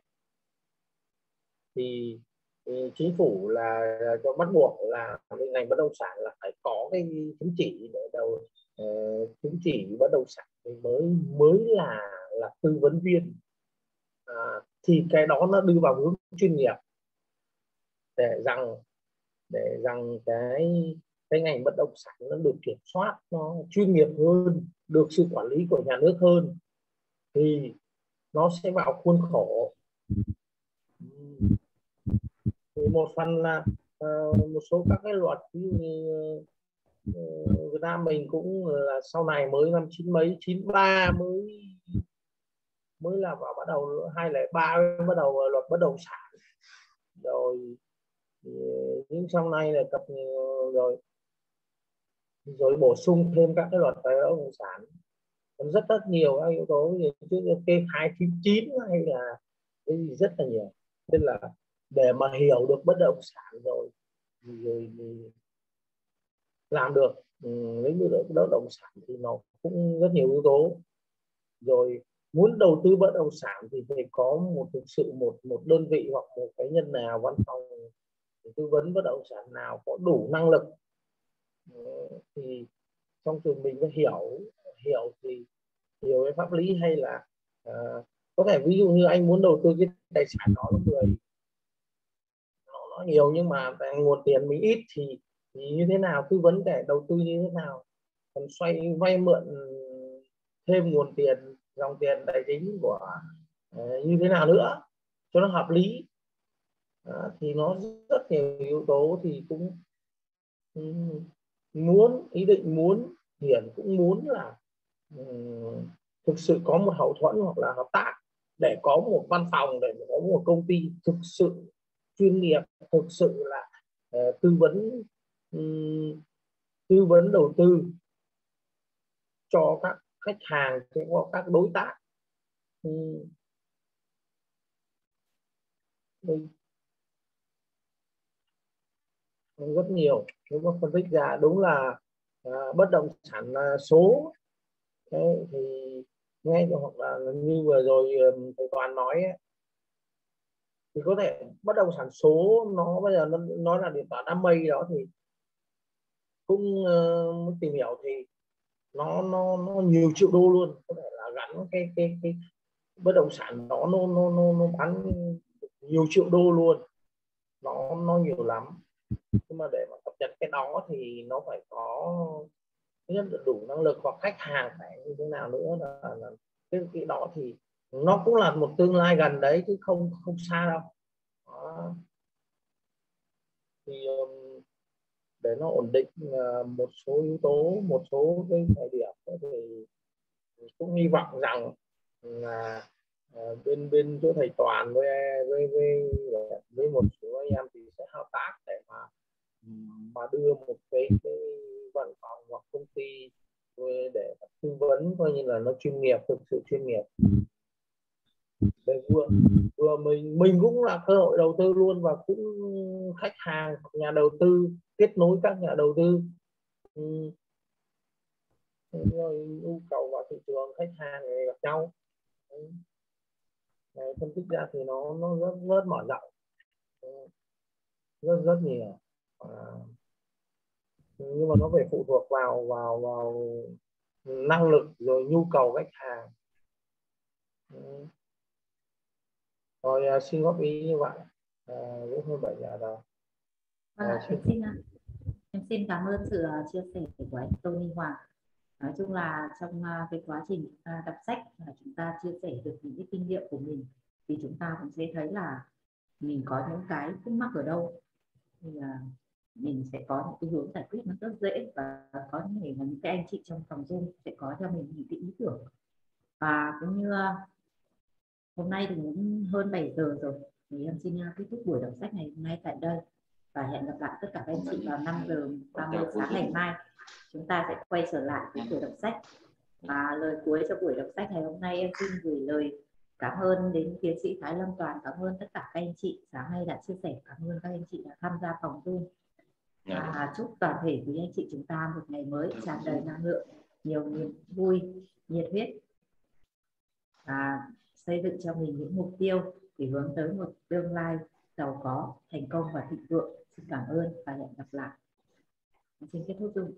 thì, thì chính phủ là, là cho bắt buộc là ngành bất động sản là phải có cái chứng chỉ để đầu uh, chứng chỉ bất động sản thì mới mới là là tư vấn viên. À, thì cái đó nó đưa vào hướng chuyên nghiệp. Để rằng để rằng cái cái ngành bất động sản nó được kiểm soát nó chuyên nghiệp hơn được sự quản lý của nhà nước hơn thì nó sẽ vào khuôn khổ. Thì một phần là uh, một số các cái luật như uh, Việt Nam mình cũng là sau này mới năm chín mấy chín ba mới mới là vào bắt đầu hai lẻ ba bắt đầu luật bất động sản. Rồi nhưng sau này là cập rồi rồi bổ sung thêm các cái luật về bất động sản. Còn rất rất nhiều các yếu tố như trước kê khai 99 hay là cái gì rất là nhiều. Nên là để mà hiểu được bất động sản rồi rồi, rồi làm được ừ, lĩnh vực bất động sản thì nó cũng rất nhiều yếu tố. Rồi muốn đầu tư bất động sản thì phải có một thực sự một một đơn vị hoặc một cá nhân nào văn phòng tư vấn bất động sản nào có đủ năng lực thì trong trường mình phải hiểu hiểu thì hiểu về pháp lý hay là uh, có thể ví dụ như anh muốn đầu tư cái tài sản đó là người nó, nó nhiều nhưng mà nguồn tiền mình ít thì, thì như thế nào tư vấn để đầu tư như thế nào? Còn xoay vay mượn thêm nguồn tiền dòng tiền tài chính của uh, như thế nào nữa cho nó hợp lý? Uh, thì nó rất nhiều yếu tố thì cũng um, muốn ý định muốn hiển cũng muốn là um, thực sự có một hậu thuẫn hoặc là hợp tác để có một văn phòng để có một công ty thực sự chuyên nghiệp thực sự là uh, tư vấn um, tư vấn đầu tư cho các khách hàng cho các đối tác. Um, rất nhiều. Nếu mà phân tích ra đúng là à, bất động sản à, số Đấy, thì nghe hoặc là như vừa rồi thầy toàn nói ấy, thì có thể bất động sản số nó bây giờ nó nói là điện toán đám mây đó thì cũng uh, tìm hiểu thì nó nó nó nhiều triệu đô luôn. Có thể là gắn cái cái cái bất động sản đó nó nó nó, nó bán nhiều triệu đô luôn. Nó nó nhiều lắm nhưng mà để mà cập nhật cái đó thì nó phải có thứ nhất là đủ năng lực hoặc khách hàng phải như thế nào nữa là, là cái cái đó thì nó cũng là một tương lai gần đấy chứ không không xa đâu đó. thì um, để nó ổn định uh, một số yếu tố một số cái thời điểm thì cũng hy vọng rằng là uh, bên bên chỗ thầy toàn với với với với một số anh em thì sẽ hợp tác để mà mà đưa một cái, cái văn phòng hoặc công ty để tư vấn coi như là nó chuyên nghiệp thực sự chuyên nghiệp. Để vừa vừa mình mình cũng là cơ hội đầu tư luôn và cũng khách hàng nhà đầu tư kết nối các nhà đầu tư. Ừ. Rồi nhu cầu vào thị trường khách hàng này gặp nhau. Phân tích ra thì nó nó rất rất mở rộng. Rất rất nhiều nhưng mà nó phải phụ thuộc vào vào vào năng lực rồi nhu cầu khách hàng. Ừ. rồi à, xin góp ý như vậy. À, cũng hơn bảy giờ rồi vâng à, em xin em xin cảm ơn sự à, chia sẻ của anh Tony Hoàng nói chung là trong à, cái quá trình chúng ta đọc sách là chúng ta chia sẻ được những cái kinh nghiệm của mình thì chúng ta cũng sẽ thấy là mình có những cái khúc mắc ở đâu. Thì mình sẽ có những cái hướng giải quyết nó rất dễ và có thể là những cái anh chị trong phòng Zoom sẽ có cho mình những cái ý tưởng. Và cũng như à, hôm nay thì cũng hơn 7 giờ rồi, thì em xin à, kết thúc buổi đọc sách ngày hôm nay tại đây. Và hẹn gặp lại tất cả các anh chị vào 5 giờ 30 sáng ngày mai. Chúng ta sẽ quay trở lại với buổi đọc sách. Và lời cuối cho buổi đọc sách ngày hôm nay em xin gửi lời cảm ơn đến tiến sĩ Thái Lâm Toàn. Cảm ơn tất cả các anh chị sáng nay đã chia sẻ. Cảm ơn các anh chị đã tham gia phòng Zoom và chúc toàn thể quý anh chị chúng ta một ngày mới tràn đầy năng lượng nhiều niềm vui nhiệt huyết. Và xây dựng cho mình những mục tiêu để hướng tới một tương lai giàu có thành công và thịnh vượng. Xin cảm ơn và hẹn gặp lại. Xin kết thúc dung